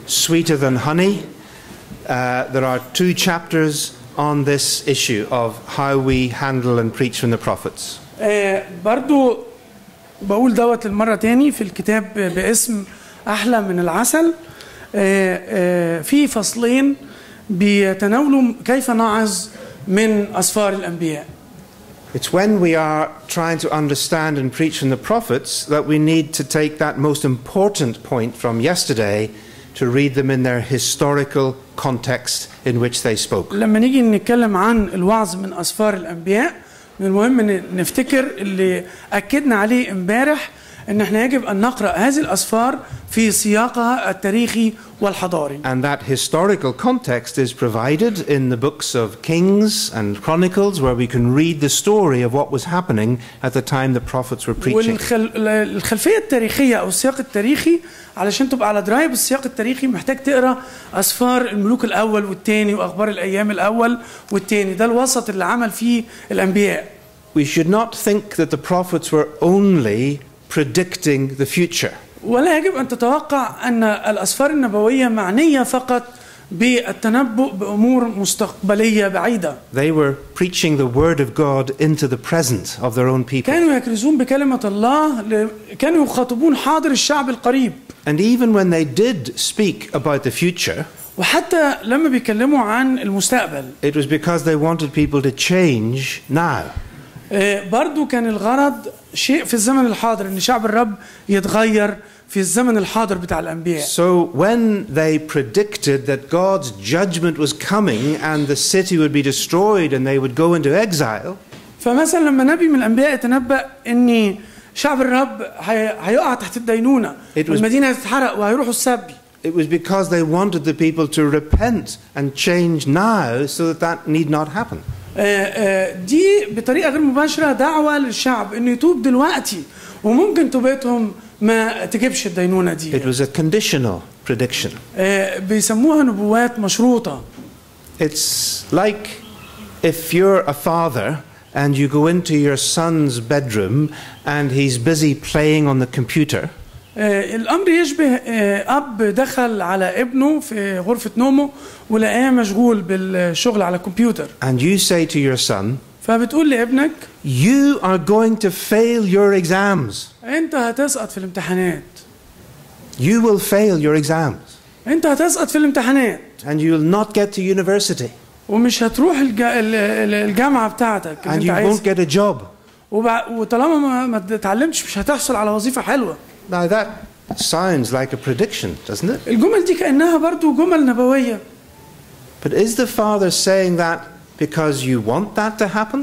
sweeter than honey uh, there are two chapters on this issue of how we handle and preach from the prophets آه، برضو بقول دوت المرة تاني في الكتاب باسم أحلى من العسل آه، آه، في فصلين بيتناولوا كيف نعظ من أسفار الأنبياء it's when we are trying to understand and preach from the prophets that we need to take that most important point from yesterday to read them in their historical context in which they spoke لما نيجي نتكلم عن الوعظ من أسفار الأنبياء المهم نفتكر اللي أكدنا عليه امبارح إن إحنا يجب أن نقرأ هذه الأسفار في سياقها التاريخي والحضاري. And that historical context is provided in the books of Kings and Chronicles, where we can read the story of what was happening at the time the prophets were preaching. والخلفية التاريخية أو السياق التاريخي علشان تبقى على دراية بالسياق التاريخي محتاج تقرأ أسفار الملوك الأول والتاني وأخبار الأيام الأول والتاني. ده الوسط اللي عمل فيه الأنبياء. We should not think that the prophets were only predicting the future. ولا يجب أن تتوقع أن الأسفار النبوية معنية فقط بالتنبؤ بأمور مستقبلية بعيدة They were preaching the word of God into the present of their own people. كانوا يكرزون بكلمة الله ل- كانوا يخاطبون حاضر الشعب القريب And even when they did speak about the future, وحتى لما بيتكلموا عن المستقبل it was because they wanted people to change now. آه، برضو كان الغرض شيء في الزمن الحاضر ان شعب الرب يتغير في الزمن الحاضر بتاع الانبياء So when they predicted that God's judgment was coming and the city would be destroyed and they would go into exile, فمثلا لما نبي من الانبياء يتنبأ ان شعب الرب هي- هيقع تحت was- والمدينة هتتحرق وهيروحوا السبي it was because they wanted the people to repent and change now so that that need not happen. آه، آه، دي بطريقة غير مباشرة دعوة للشعب إنه يتوب دلوقتي وممكن توبتهم ما تجيبش الدينونة دي It was a conditional prediction. آه، بيسموها نبوات مشروطة It's like if you're a father and you go into your son's bedroom and he's busy playing on the computer. الأمر يشبه أب دخل على ابنه في غرفة نومه ولقاه مشغول بالشغل على الكمبيوتر And you say to your son, فبتقول لابنك You are going to fail your exams. انت هتسقط في الامتحانات You will fail your exams. انت هتسقط في الامتحانات And you will not get to university. ومش هتروح الج... ال- ال- الجامعة بتاعتك And you عايزها won't get a job. وبع... وطالما ما, ما اتعلمتش مش هتحصل على وظيفة حلوة Now that sounds like a prediction, doesn't it? الجمل دي كأنها برضو جمل نبوية But is the father saying that because you want that to happen?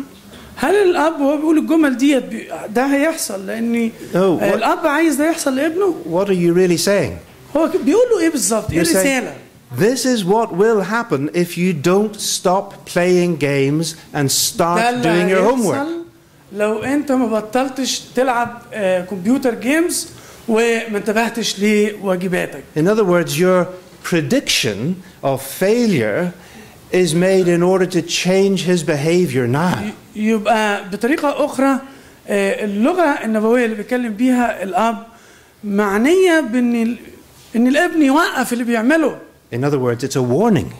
هل الاب وهو بيقول الجمل ديت بي... ده هيحصل لان No, what- الاب عايز ده يحصل لابنه What are you really saying? هو ك- بيقول له ايه بالظبط ايه You're saying, الرساله this is what will happen if you don't stop playing games and ده start اللي doing your هيحصل homework. لو انت ما بطلتش تلعب آه، كمبيوتر جيمز وما انتبهتش لواجباتك In other words, your prediction of failure is made in order to change his behavior now. يبقى بطريقة أخرى آه، اللغة النبوية اللي بيتكلم بيها الأب معنية بأن ال- إن الابن يوقف اللي بيعمله In other words, it's a warning.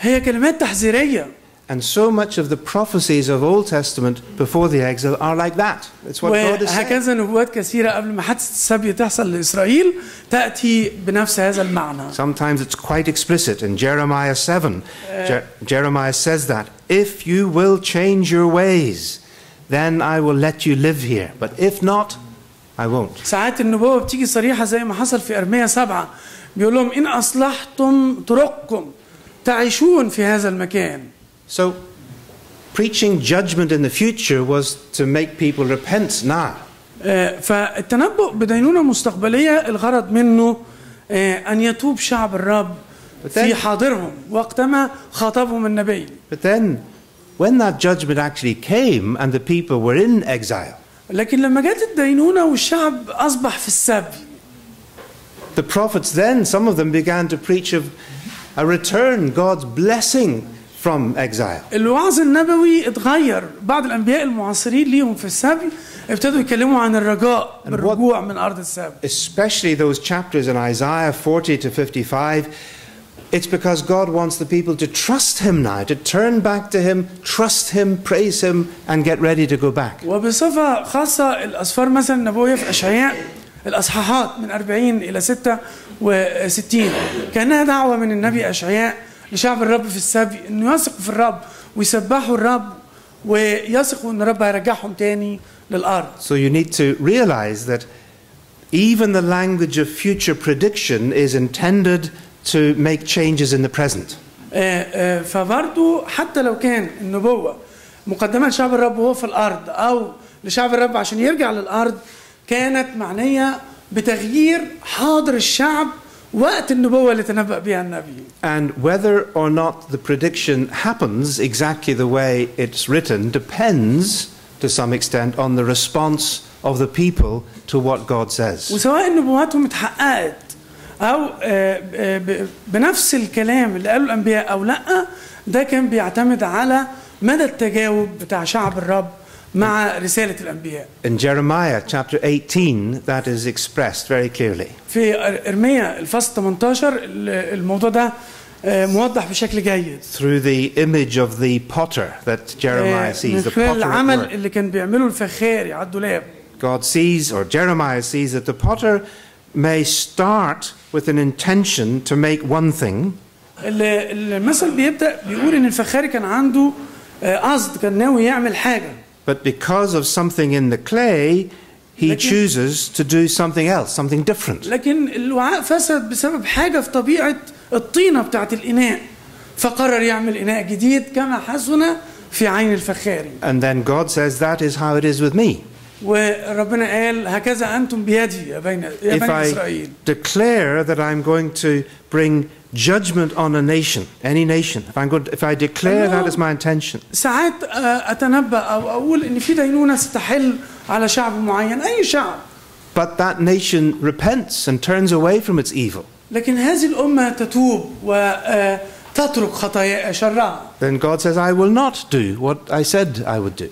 هي كلمات تحذيرية And so much of the prophecies of Old Testament before the exile are like that. It's what God is saying. وهكذا نبوات كثيرة قبل ما حادثة السبي تحصل لإسرائيل تأتي بنفس هذا المعنى Sometimes it's quite explicit. In Jeremiah 7, Je- Jeremiah says that if you will change your ways, then I will let you live here. But if not, I won't. ساعات النبوة بتيجي صريحة زي ما حصل في أرمية سبعة بيقول لهم إن أصلحتم طرقكم تعيشون في هذا المكان So, preaching judgment in the future was to make people repent now. آه، فالتنبؤ بدينونة مستقبلية الغرض منه آه، أن يتوب شعب الرب في then- حاضرهم وقتما خاطبهم النبي But then, when that judgment actually came and the people were in exile, لكن لما جت الدينونة والشعب أصبح في السبي the prophets then, some of them began to preach of a return, God's blessing from exile. الوعظ النبوي اتغير بعض الأنبياء المعاصرين ليهم في السبي ابتدوا يتكلموا عن الرجاء بالرجوع من أرض السبي especially those chapters in Isaiah 40 to 55, it's because God wants the people to trust Him now, to turn back to Him, trust Him, praise Him, and get ready to go back. وبصفة خاصة الأسفار مثلا النبوية في أشعياء الأصحاحات من 40 إلى 66 كأنها دعوة من النبي أشعياء لشعب الرب في السبي إنه يثقوا في الرب ويسبحوا الرب ويثقوا إن الرب هيرجعهم تاني للأرض So you need to realize that even the language of future prediction is intended to make changes in the present. آه، آه، فبرضو حتى لو كان النبوة مقدمة لشعب الرب وهو في الأرض أو لشعب الرب عشان يرجع للأرض كانت معنية بتغيير حاضر الشعب وقت النبوة اللي تنبأ بها النبي And whether or not the prediction happens exactly the way it's written depends, to some extent, on the response of the people to what God says. وسواء نبواتهم اتحققت أو آه، آه، ب- بنفس الكلام اللي قاله الأنبياء أو لأ ده كان بيعتمد على مدى التجاوب بتاع شعب الرب مع رسالة الأنبياء In Jeremiah chapter 18, that is expressed very clearly. في إرميا الفصل 18 ال- الموضوع ده آه، موضح بشكل جيد Through the image of the potter that Jeremiah آه، sees, من the potter at العمل. اللي كان بيعمله الفخاري على الدولاب God sees, or Jeremiah sees, that the potter may start with an intention to make one thing, المثل بيبدأ بيقول إن الفخاري كان عنده آه، قصد كان ناوي يعمل حاجة but because of something in the clay, he لكن- chooses to do something else, something different. لكن الوعاء فسد بسبب حاجة في طبيعة الطينة بتاعت الإناء فقرر يعمل إناء جديد كما حسن في عين الفخاري And then God says, That is how it is with me. وربنا قال هكذا أنتم بيدي يا بني, يا If بني I إسرائيل declare that I'm going to bring judgment on a nation, any nation, if, I'm going to, if I declare that as my intention, ساعات آه، أتنبأ أو أقول إن في دينونة ستحل على شعب معين أي شعب but that nation repents and turns away from its evil, لكن هذه الأمة تتوب وتترك خطايا شرها then God says, I will not do what I said I would do.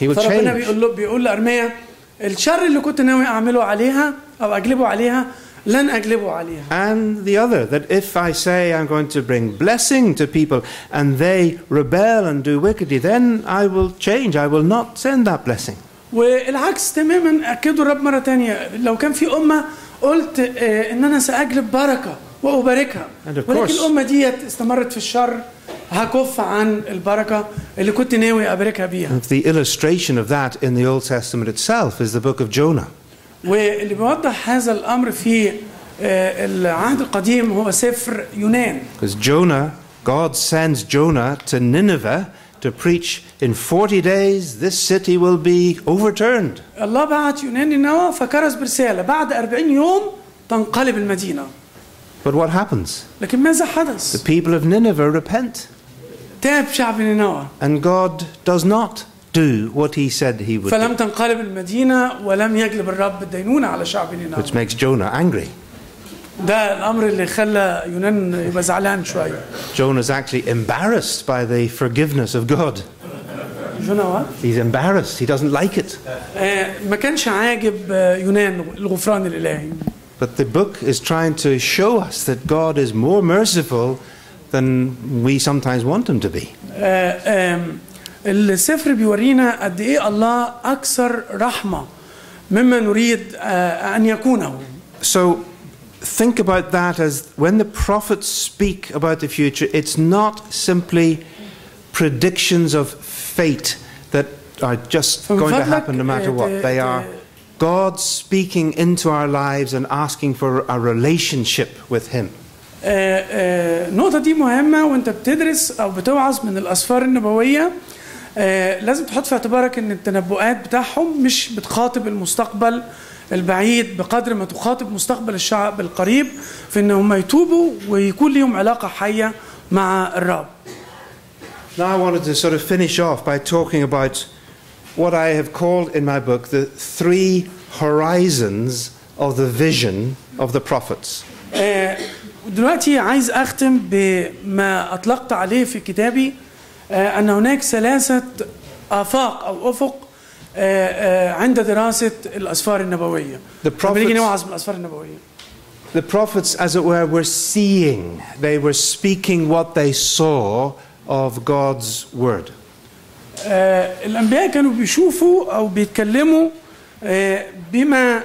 He will فربنا change. بيقول له بيقول لأرميا الشر اللي كنت ناوي أعمله عليها أو أجلبه عليها لن أجلبه عليها And the other, that if I say I'm going to bring blessing to people and they rebel and do wickedly, then I will change. I will not send that blessing. والعكس تماما أكدوا الرب مرة تانية لو كان في أمة قلت آه، إن أنا سأجلب بركة وأباركها And of ولكن course- الأمة ديت استمرت في الشر هكف عن البركة اللي كنت ناوي أباركها بيها The illustration of that in the Old Testament itself is the book of Jonah. واللي بيوضح هذا الأمر في آه، العهد القديم هو سفر يونان Because Jonah, God sends Jonah to Nineveh to preach in 40 days, this city will be overturned. الله بعت يونان لنوى فكرز برسالة بعد 40 يوم تنقلب المدينة But what happens? لكن ماذا The حدث؟ people of Nineveh repent, تاب شعب نينوى and God does not do what he said he would do, فلم تنقلب المدينة ولم يجلب الرب الدينونة على شعب نينوى which makes Jonah angry. ده الامر اللي خلى يونان يبقى زعلان شويه Jonah is actually embarrassed by the forgiveness of God. جونا وات He's embarrassed. He doesn't like it. آه، ما كانش عاجب آه، يونان الغفران الالهي But the book is trying to show us that God is more merciful than we sometimes want him to be. آه، آم، السفر بيورينا قد ايه الله اكثر رحمه مما نريد آه، ان يكونه So think about that as when the prophets speak about the future, it's not simply predictions of fate that are just From going to Fadlak, happen no matter uh, what. the- They are the- God speaking into our lives and asking for a relationship with Him. آه، آه، النقطة دي مهمة وانت بتدرس أو بتوعظ من الأسفار النبوية آه، لازم تحط في اعتبارك ان التنبؤات بتاعهم مش بتخاطب المستقبل البعيد بقدر ما تخاطب مستقبل الشعب القريب في ان هم يتوبوا ويكون ليهم علاقة حية مع الرب Now, I wanted to sort of finish off by talking about what I have called in my book the three horizons of the vision of the prophets. آه، دلوقتي عايز أختم بما أطلقت عليه في كتابي آه، أن هناك ثلاثة آفاق أو أفق آه، آه، عند دراسة الأسفار النبوية. The prophets- نوعظ بالاسفار النبوية. The prophets, as it were, were seeing, they were speaking what they saw of God's word. الأنبياء كانوا بيشوفوا أو بيتكلموا بما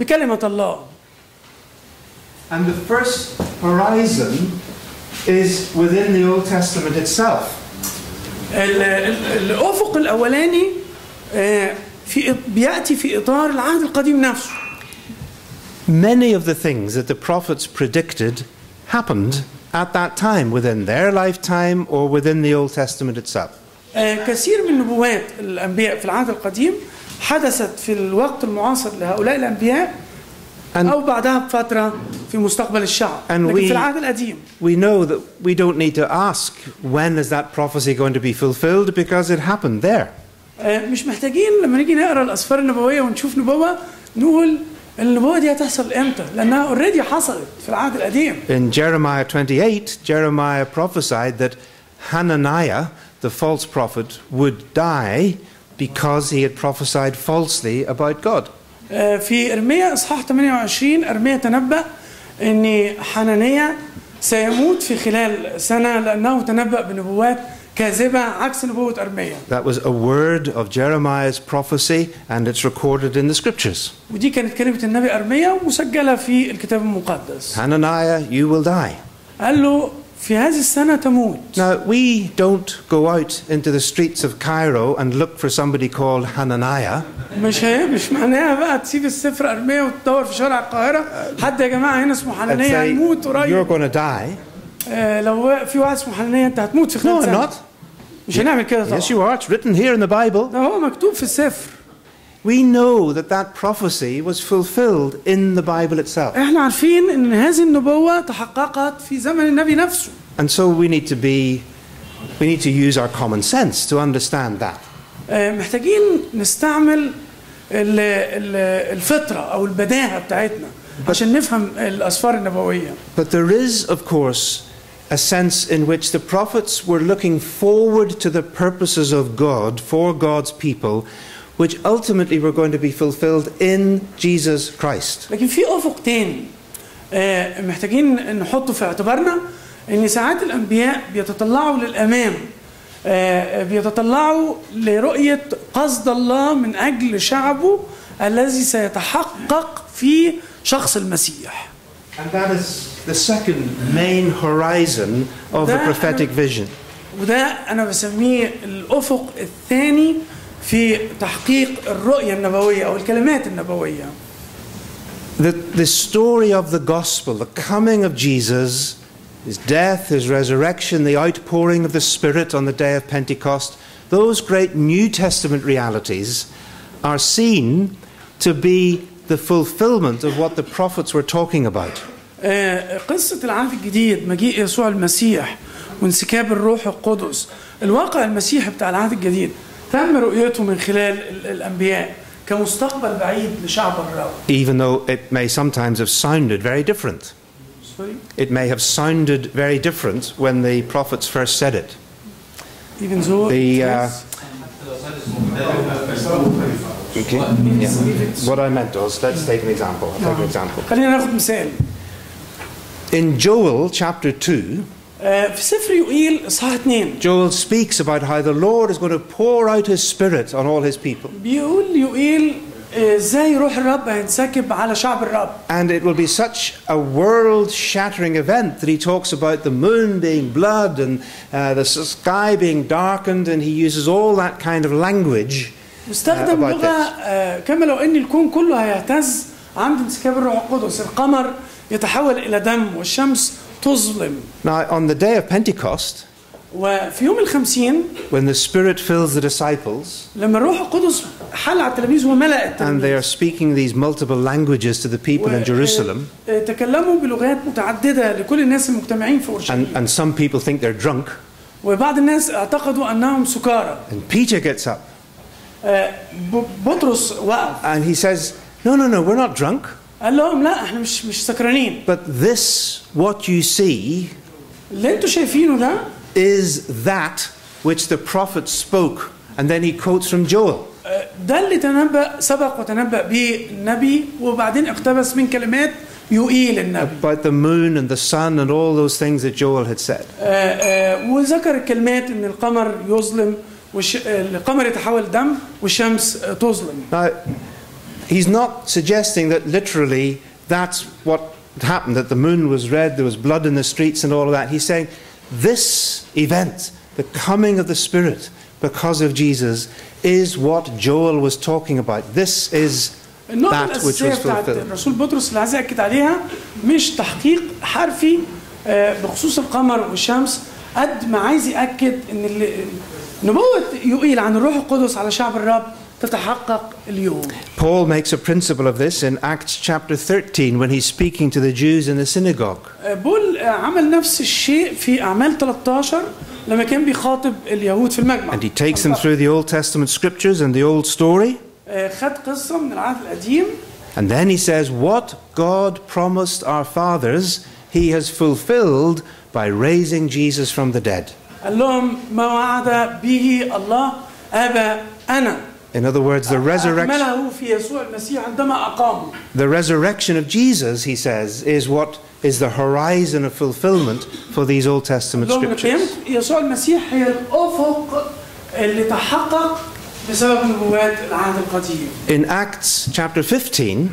بكلمة الله. And the first horizon is within the Old Testament itself. ال- ال- الافق الاولاني آه، في بياتي في اطار العهد القديم نفسه Many of the things that the prophets predicted happened at that time, within their lifetime or within the Old Testament itself. آه، كثير من نبوات الانبياء في العهد القديم حدثت في الوقت المعاصر لهؤلاء الانبياء And او بعدها بفتره في مستقبل الشعب And لكن we- في العهد القديم we know that we don't need to ask when is that prophecy going to be fulfilled because it happened there. آه، مش محتاجين لما نيجي نقرا الاسفار النبويه ونشوف نبوه نقول النبوه دي هتحصل امتى لانها اوريدي حصلت في العهد القديم In Jeremiah 28, Jeremiah prophesied that Hananiah, the false prophet, would die because he had prophesied falsely about God. آه، في إرميا إصحاح 28 إرميا تنبأ إن حنانيا سيموت في خلال سنة لأنه تنبأ بنبوات That was a word of Jeremiah's prophecy, and it's recorded in the scriptures. ودي كانت كلمة النبي إرميا مسجلة في الكتاب المقدس Hananiah, you will die. قال له في هذه السنة تموت Now, we don't go out into the streets of Cairo and look for somebody called Hananiah. مش هي مش معناها بقى تسيب السفر ارميا وتدور في شارع القاهرة حد يا جماعة هنا اسمه say, هيموت You're قريب going to die. آه لو في واحد اسمه حنانيا انت هتموت في No, خلال I'm سنة not. مش هنعمل كده طبعا Yes, you are. It's written here in the Bible. ده هو مكتوب في السفر We know that that prophecy was fulfilled in the Bible itself. احنا عارفين ان هذه النبوة تحققت في زمن النبي نفسه And so we need to be, we need to use our common sense to understand that. آه، محتاجين نستعمل ال- ال- الفطرة او البداهة بتاعتنا عشان نفهم الاسفار النبوية But there is, of course, a sense in which the prophets were looking forward to the purposes of God for God's people, which ultimately were going to be fulfilled in Jesus Christ. لكن في أفق تاني آه، محتاجين نحطه في اعتبارنا إن ساعات الأنبياء بيتطلعوا للأمام آه، بيتطلعوا لرؤية قصد الله من أجل شعبه الذي سيتحقق في شخص المسيح And that is the second main horizon of the That- prophetic vision. وده أنا بسميه الأفق الثاني في تحقيق الرؤيه النبويه أو الكلمات النبويه The, the story of the gospel, the coming of Jesus, his death, his resurrection, the outpouring of the Spirit on the day of Pentecost, those great New Testament realities are seen to be the fulfillment of what the prophets were talking about. آه، قصه العهد الجديد مجيء يسوع المسيح وانسكاب الروح القدس الواقع المسيحي بتاع العهد الجديد Even though it may sometimes have sounded very different. It may have sounded very different when the prophets first said it. Even though the, uh, okay. yeah. What I meant was, let's take an example. I'll take an example. In Joel chapter 2, في سفر يوئيل اصحاح 2 Joel speaks about how the Lord is going to pour out his spirit on all his people. بيقول يوئيل آه، ازاي روح الرب هينسكب على شعب الرب And it will be such a world shattering event that he talks about the moon being blood and uh, the sky being darkened, and he uses all that kind of language. واستخدم about لغه آه، كما لو ان الكون كله هيهتز عند انسكاب الروح القدس القمر يتحول الى دم والشمس تظلم Now, on the day of Pentecost, وفي يوم الخمسين when the Spirit fills the disciples لما الروح القدس حل على التلاميذ وملأ and they التلاميذ are speaking these multiple languages to the people in و- Jerusalem, آه، آه، تكلموا بلغات متعدده لكل الناس المجتمعين في اورشليم and, and some people think they're drunk, وبعض الناس اعتقدوا انهم سكارى and Peter gets up آه، ب- بطرس وقف and he says, No, no, no, we're not drunk, قال لهم لا إحنا مش مش سكرانين but this, what you see, اللي أنتوا شايفينه ده is that which the prophet spoke. And then he quotes from Joel. ده اللي تنبأ سبق وتنبأ به النبي وبعدين اقتبس من كلمات يوئيل النبي about the moon and the sun and all those things that Joel had said. آه، آه، وذكر الكلمات إن القمر يظلم والش... آه، يتحول دم والشمس تظلم he's not suggesting that literally that's what happened, that the moon was red, there was blood in the streets and all of that. He's saying this event, the coming of the Spirit because of Jesus, is what Joel was talking about. This is النقطة that which الأساسية was بتاعت fulfilled. الرسول بطرس اللي عايز أكد عليها مش تحقيق حرفي آه، بخصوص القمر والشمس قد ما عايز يأكد إن اللي- نبوة يوئيل عن الروح القدس على شعب الرب تتحقق اليوم. Paul makes a principle of this in Acts chapter 13 when he's speaking to the Jews in the synagogue. آه، بول آه، عمل نفس الشيء في أعمال 13 لما كان بيخاطب اليهود في المجمع. And he takes them through the Old Testament scriptures and the old story. آه، خد قصة من العهد القديم And then he says, What God promised our fathers, he has fulfilled by raising Jesus from the dead. قال لهم ما وعد به الله أبا أنا in other words, the resurrection, the resurrection of Jesus, he says, is what is the horizon of fulfillment for these Old Testament scriptures. In Acts chapter 15,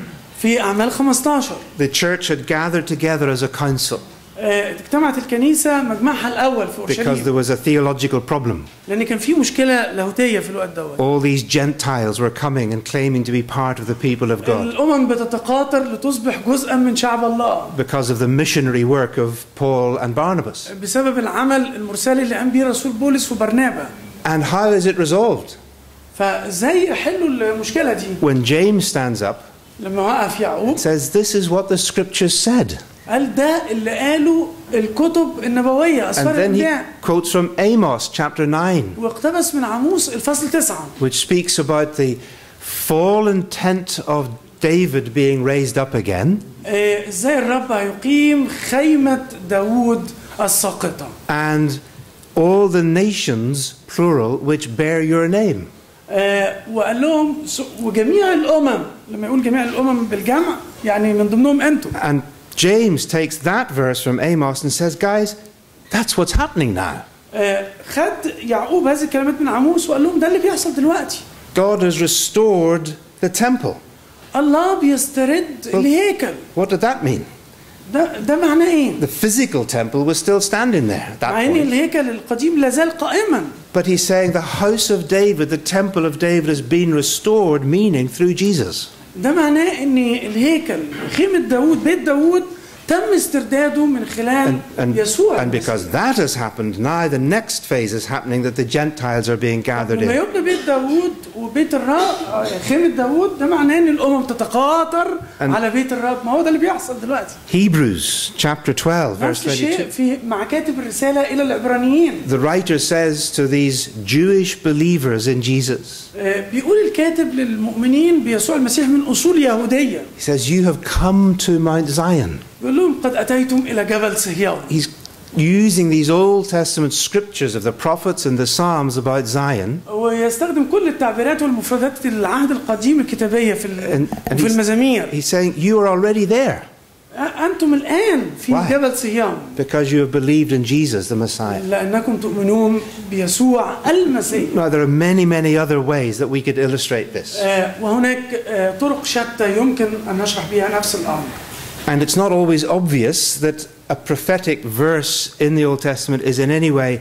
the church had gathered together as a council. اجتمعت الكنيسة مجمعها الأول في because there أورشليم was a theological problem. لأن كان في مشكلة لاهوتية في الوقت دوت. All these Gentiles were coming and claiming to be part of the people of God الأمم بتتقاطر لتصبح جزءا من شعب الله because of the missionary work of Paul and Barnabas. بسبب العمل المرسلي اللي قام بيه رسول بولس وبرنابا. And how is it resolved? فازاي يحلوا المشكلة دي؟ When James stands up, لما وقف يعقوب says, This is what the scriptures said. قال ده اللي قاله الكتب النبوية And أسفار then he الأنبياء quotes from Amos chapter 9, واقتبس من عاموس الفصل تسعة which speaks about the fallen tent of David being raised up again آه، ازاي الرب هيقيم خيمة داوود الساقطة and all the nations, plural, which bear your name. آه، وقال لهم س- وجميع الأمم لما يقول جميع الأمم بالجمع يعني من ضمنهم أنتم And James takes that verse from Amos and says, Guys, that's what's happening now. آه، خد يعقوب هذه الكلمات من عاموس وقال لهم ده اللي بيحصل دلوقتي God has restored the temple. الله بيسترد الهيكل What did that mean? ده ده معناه ايه؟ The physical temple was still standing there at that مع ان point. الهيكل القديم لازال قائما But he's saying the house of David, the temple of David, has been restored, meaning through Jesus. ده معناه إن الهيكل خيمة داوود بيت داوود تم استرداده من خلال And, يسوع and because that has happened, now the next phase is happening that the Gentiles are being gathered لما in. يبنى بيت داوود وبيت الرب خيمة داوود ده معناه ان الامم تتقاطر And- على بيت الرب ما هو ده اللي بيحصل دلوقتي Hebrews chapter 12, verse نفس الشيء 22. في مع كاتب الرسالة الى العبرانيين The writer says to these Jewish believers in Jesus, آه، بيقول الكاتب للمؤمنين بيسوع المسيح من اصول يهودية he says, You have come to Mount Zion. بيقول لهم قد اتيتم الى جبل صهيون He's using these Old Testament scriptures of the prophets and the Psalms about Zion. ويستخدم كل التعبيرات والمفردات العهد القديم الكتابيه في ال- And- and وفي he's- المزامير He's saying, You are already there أ- انتم الان في Why? جبل صهيون because you have believed in Jesus, the Messiah. لانكم تؤمنون بيسوع المسيح Now, there are many, many other ways that we could illustrate this. آه، وهناك آه، طرق شتى يمكن ان نشرح بها نفس الامر And it's not always obvious that a prophetic verse in the Old Testament is in any way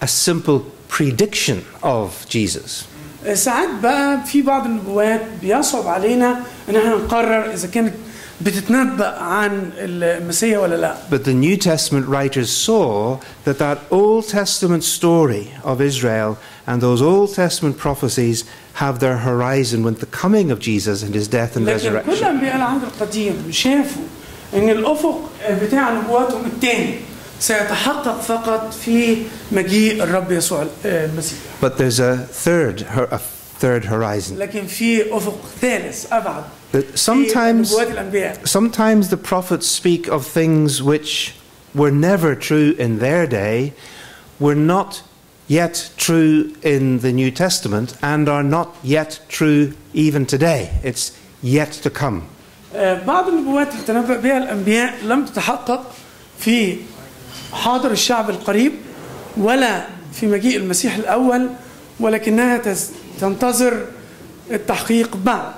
a simple prediction of Jesus. آه، ساعات بقى في بعض النبوات بيصعب علينا ان احنا نقرر اذا كانت بتتنبأ عن المسيح ولا لا But the New Testament writers saw that that Old Testament story of Israel and those Old Testament prophecies have their horizon with the coming of Jesus and his death and لكن كل resurrection. انبياء العهد القديم شافوا ان الافق بتاع نبواتهم الثاني سيتحقق فقط في مجيء الرب يسوع المسيح But there's a third, a third horizon. لكن في افق ثالث ابعد That في sometimes, نبوات الانبياء sometimes the prophets speak of things which were never true in their day, were not yet true in the New Testament, and are not yet true even today. It's yet to come. آه، بعض النبوات اللي تنبأ بها الأنبياء لم تتحقق في حاضر الشعب القريب ولا في مجيء المسيح الأول ولكنها تنتظر التحقيق بعد.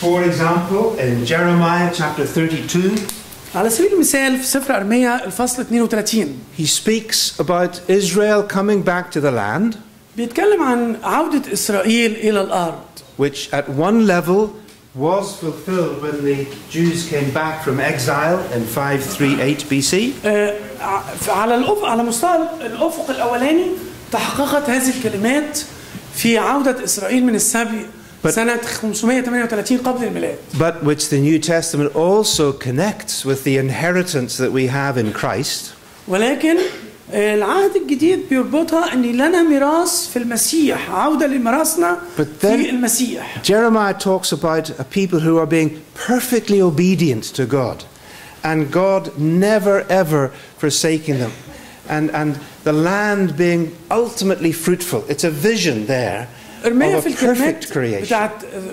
For example, in Jeremiah chapter 32, على سبيل المثال في سفر أرميا الفصل 32 he speaks about Israel coming back to the land, بيتكلم عن عودة إسرائيل إلى الأرض. which at one level was fulfilled when the Jews came back from exile in 538 BC. آه، ع- على الأفق على مستوى الأفق الأولاني تحققت هذه الكلمات في عودة إسرائيل من السبي But- سنة 538 قبل الميلاد but which the New Testament also connects with the inheritance that we have in Christ, ولكن آه، العهد الجديد بيربطها أن لنا ميراث في المسيح عودة لميراثنا في المسيح Jeremiah talks about a people who are being perfectly obedient to God, and God never ever forsaking them, and, and the land being ultimately fruitful. It's a vision there ارميا of في الكلمات creation. بتاعت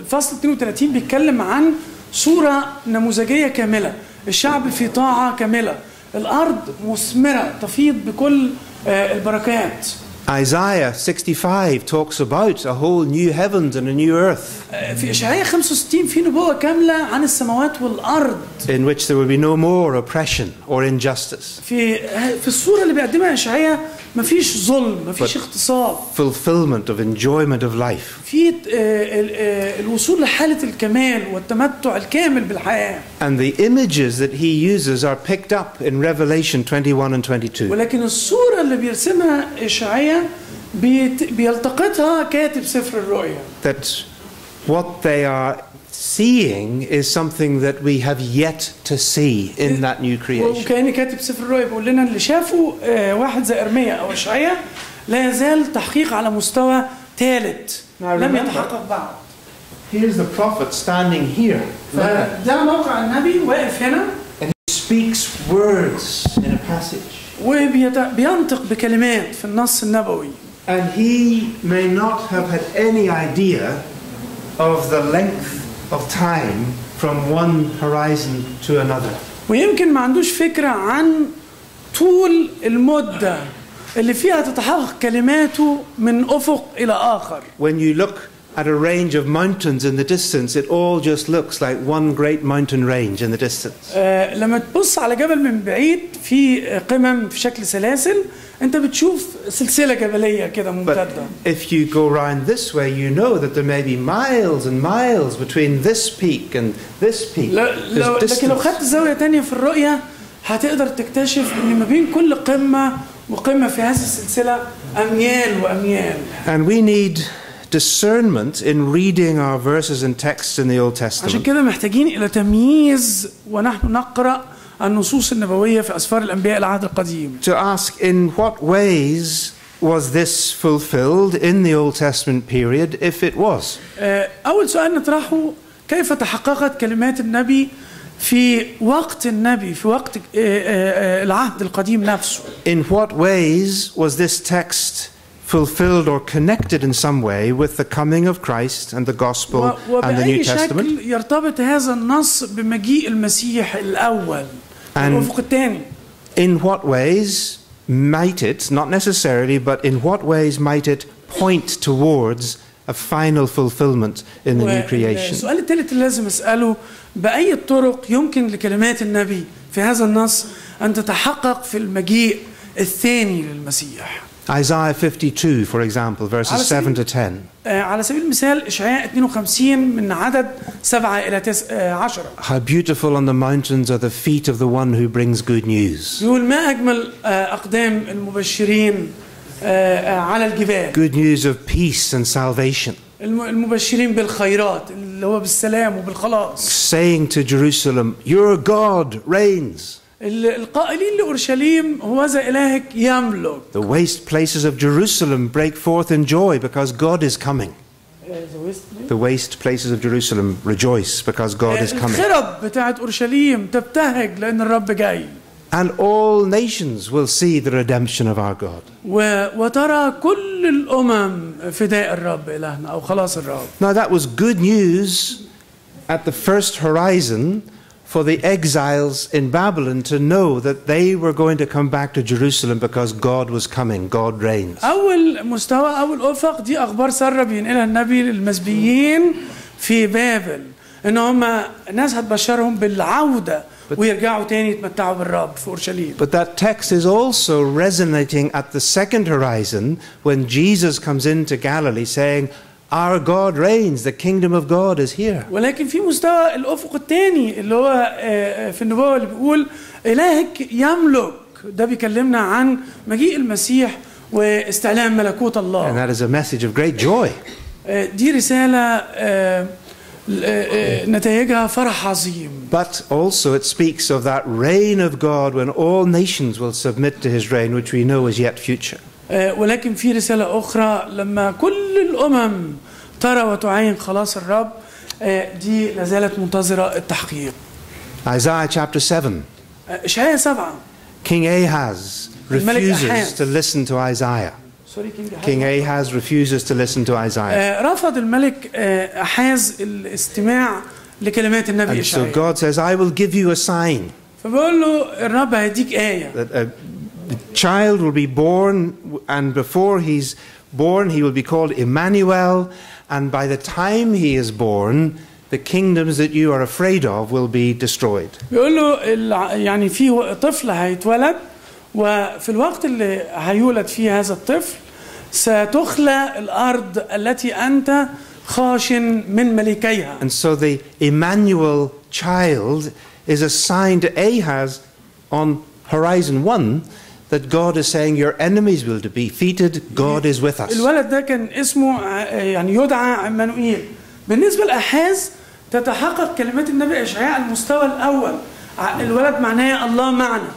فصل 32 بيتكلم عن صورة نموذجية كاملة الشعب في طاعة كاملة الأرض مثمرة تفيض بكل آه، البركات. Isaiah 65 talks about a whole new heavens and a new earth. آه، في إشعياء 65 في نبوة كاملة عن السماوات والأرض. In which there will be no more oppression or injustice, في في الصورة اللي بيقدمها إشعياء مفيش ظلم مفيش But- اغتصاب fulfillment of enjoyment of life. في آه، آه، الوصول لحالة الكمال والتمتع الكامل بالحياة And the images that he uses are picked up in Revelation 21 and 22. ولكن الصورة اللي بيرسمها إشعياء بيلتقطها كاتب سفر الرؤيا that what they are seeing is something that we have yet to see in that new creation. وكأن كاتب سفر الرؤيا بيقول لنا اللي شافه آه، واحد زي إرميا أو إشعياء لا يزال تحقيق على مستوى ثالث Now لم remember- يتحقق بعد Here's the prophet standing here. فده موقع النبي واقف هنا And he speaks words in a passage. وبينطق بكلمات في النص النبوي And he may not have had any idea of the length of time from one horizon to another. ويمكن ما عندوش فكرة عن طول المدة اللي فيها تتحقق كلماته من أفق إلى آخر When you look at a range of mountains in the distance, it all just looks like one great mountain range in the distance. آه، لما تبص على جبل من بعيد في قمم في شكل سلاسل انت بتشوف سلسله جبليه كده ممتده But if you go around this way, you know that there may be miles and miles between this peak and this peak. لا- لو لكن لو. خدت زاويه تانية في الرؤيه هتقدر تكتشف ان ما بين كل قمه وقمه في هذه السلسله اميال واميال And we need discernment in reading our verses and texts in the Old عشان Testament كده محتاجين إلى تمييز ونحن نقرا النصوص النبويه في اسفار الانبياء العهد القديم to ask in what ways was this fulfilled in the Old Testament period, if it was. آه، أول سؤال نطرحه كيف تحققت كلمات النبي في وقت النبي في وقت آه، آه، آه، العهد القديم نفسه In what ways was this text fulfilled or connected in some way with the coming of Christ and the gospel and the New وبأي Testament? شكل يرتبط هذا النص بمجيء المسيح الأول الأفق الثاني In what ways might it, not necessarily, but in what ways might it point towards a final fulfillment in the new creation? والسؤال الثالث اللي لازم اساله باي الطرق يمكن لكلمات النبي في هذا النص ان تتحقق في المجيء الثاني للمسيح Isaiah 52, for example, verses على 7 سبيل- to 10. آه، على سبيل المثال اشعياء 52 من عدد 7 الى 10 How beautiful on the mountains are the feet of the one who brings good news. يقول ما اجمل آه، اقدام المبشرين آه، آه، على الجبال Good news of peace and salvation. الم- المبشرين بالخيرات اللي هو بالسلام وبالخلاص Saying to Jerusalem, Your God reigns. ال- القائلين لاورشليم هوذا الهك يملك The waste places of Jerusalem break forth in joy because God is coming. The waste places of Jerusalem rejoice because God is coming. الخرب بتاعت اورشليم تبتهج لان الرب جاي And all nations will see the redemption of our God. و... وترى كل الامم فداء الرب الهنا او خلاص الرب Now, that was good news at the first horizon for the exiles in Babylon to know that they were going to come back to Jerusalem because God was coming, God reigns. اول مستوى اول افق دي اخبار ساره بينقلها النبي للمسبيين في بابل ان هم ناس هتبشرهم بالعوده ويرجعوا تاني يتمتعوا بالرب في اورشليم But that text is also resonating at the second horizon when Jesus comes into Galilee saying, Our God reigns, the kingdom of God is here. ولكن في مستوى الافق الثاني اللي هو آه، آه، في النبوه اللي بيقول الهك يملك ده بيكلمنا عن مجيء المسيح واستعلام ملكوت And الله that is a message of great joy. آه، دي رساله آه، آه، آه، نتائجها فرح عظيم But also it speaks of that reign of God when all nations will submit to his reign, which we know is yet future. آه، ولكن في رسالة أخرى لما كل الأمم ترى وتعاين خلاص الرب آه، دي لازالت منتظرة التحقيق. Isaiah chapter 7. آه، إشعياء سبعة. King Ahaz refuses to listen to Isaiah. King Ahaz. Refuses to listen to Isaiah. آه، رفض الملك آه، أحاز الاستماع لكلمات النبي And so إشعياء. God says, I will give you a sign. فبقول له الرب هيديك آية. A the child will be born, and before he's born, he will be called Emmanuel. And by the time he is born, the kingdoms that you are afraid of will be destroyed. بيقول له الع- يعني في طفل هيتولد وفي الوقت اللي هيولد فيه هذا الطفل ستخلى الأرض التي أنت خاشن من ملكيها And so the Emmanuel child is a sign to Ahaz on horizon one that God is saying, Your enemies will be defeated, God is with us. الولد ده كان اسمه ع- يعني يدعى عمانوئيل بالنسبة لأحاز تتحقق كلمات النبي إشعياء المستوى الأول. الولد معناه الله معنا.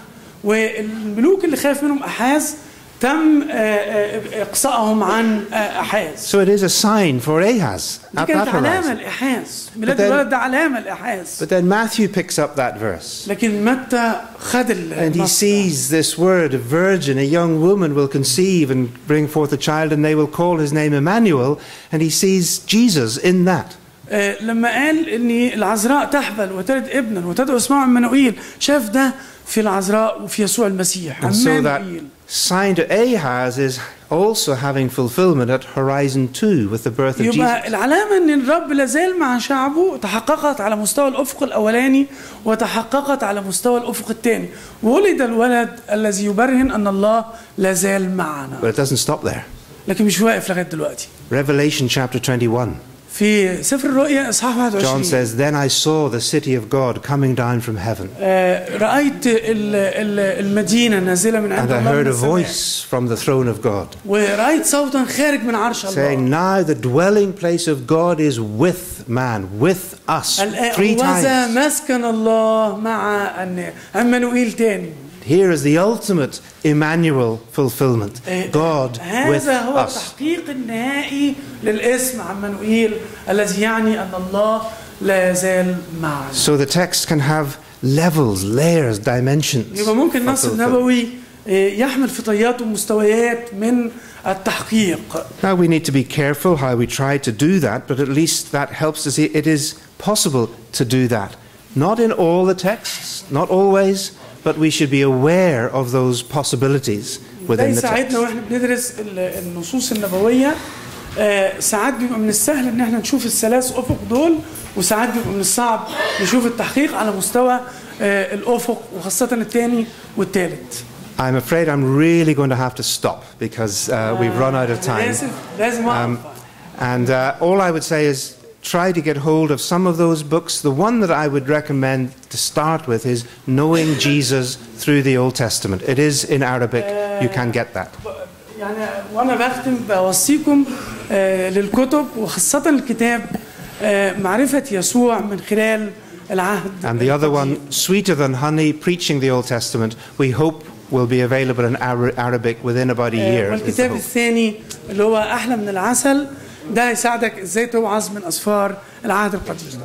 والملوك اللي خاف منهم أحاز تم آه، آه، إقصائهم عن آه، أحاز So it is a sign for Ahaz دي كانت علامة horizon. لإحاز ميلاد الولد ده علامة لإحاز But then Matthew picks up that verse. لكن متى خد ال- And he sees this word, a virgin, a young woman will conceive and bring forth a child, and they will call his name Emmanuel. And he sees Jesus in that. آه، لما قال ان العذراء تحبل وتلد ابنا وتدعو اسمه عمانوئيل شاف ده في العذراء وفي يسوع المسيح And so that sign to Ahaz is also having fulfillment at horizon two with the birth of Jesus. يبقى العلامة إن الرب لازال مع شعبه تحققت على مستوى الأفق الأولاني وتحققت على مستوى الأفق الثاني ولد الولد الذي يبرهن أن الله لازال معنا But it doesn't stop there. لكن مش واقف لغاية دلوقتي Revelation chapter 21. في سفر الرؤيا اصحاح John 21 says, Then I saw the city of God coming down from heaven, آه، رأيت ال- ال- المدينة نازلة من عند and I الله heard من a السماء. voice from the throne of God. ورأيت صوتا خارج من عرش الله saying, Now the dwelling place of God is with man, with us. الآن Three وذا times. مسكن الله مع الناس عمانوئيل تاني Here is the ultimate Emmanuel fulfillment إيه، God with هذا هو us. التحقيق النهائي للاسم عمانوئيل الذي يعني أن الله لا يزال معنا So the text can have levels, layers, dimensions. يبقى ممكن of النص fulfillment. النبوي آه، يحمل فطيات ومستويات من التحقيق Now we need to be careful how we try to do that, but at least that helps us see it is possible to do that. Not in all the texts, not always, but we should be aware of those possibilities ده within the يساعدنا text. واحنا بندرس ال- النصوص النبويه آه، ساعات بيبقى من السهل ان احنا نشوف الثلاث افق دول وساعات بيبقى من الصعب نشوف التحقيق على مستوى آه، الافق وخاصه الثاني والثالث I'm afraid I'm really going to have to stop because uh, we've run out of time. لازم لازم اقف And uh, all I would say is try to get hold of some of those books. The one that I would recommend to start with is Knowing Jesus Through the Old Testament. It is in Arabic, you can get that. يعني وانا بختم بوصيكم آه، للكتب وخاصه الكتاب آه، معرفه يسوع من خلال العهد And the other one, Sweeter Than Honey, Preaching the Old Testament, we hope will be available in Ara- Arabic within about a آه، year. is the والكتاب hope. الثاني اللي هو احلى من العسل ده هيساعدك إزاي توعظ من أسفار العهد القديم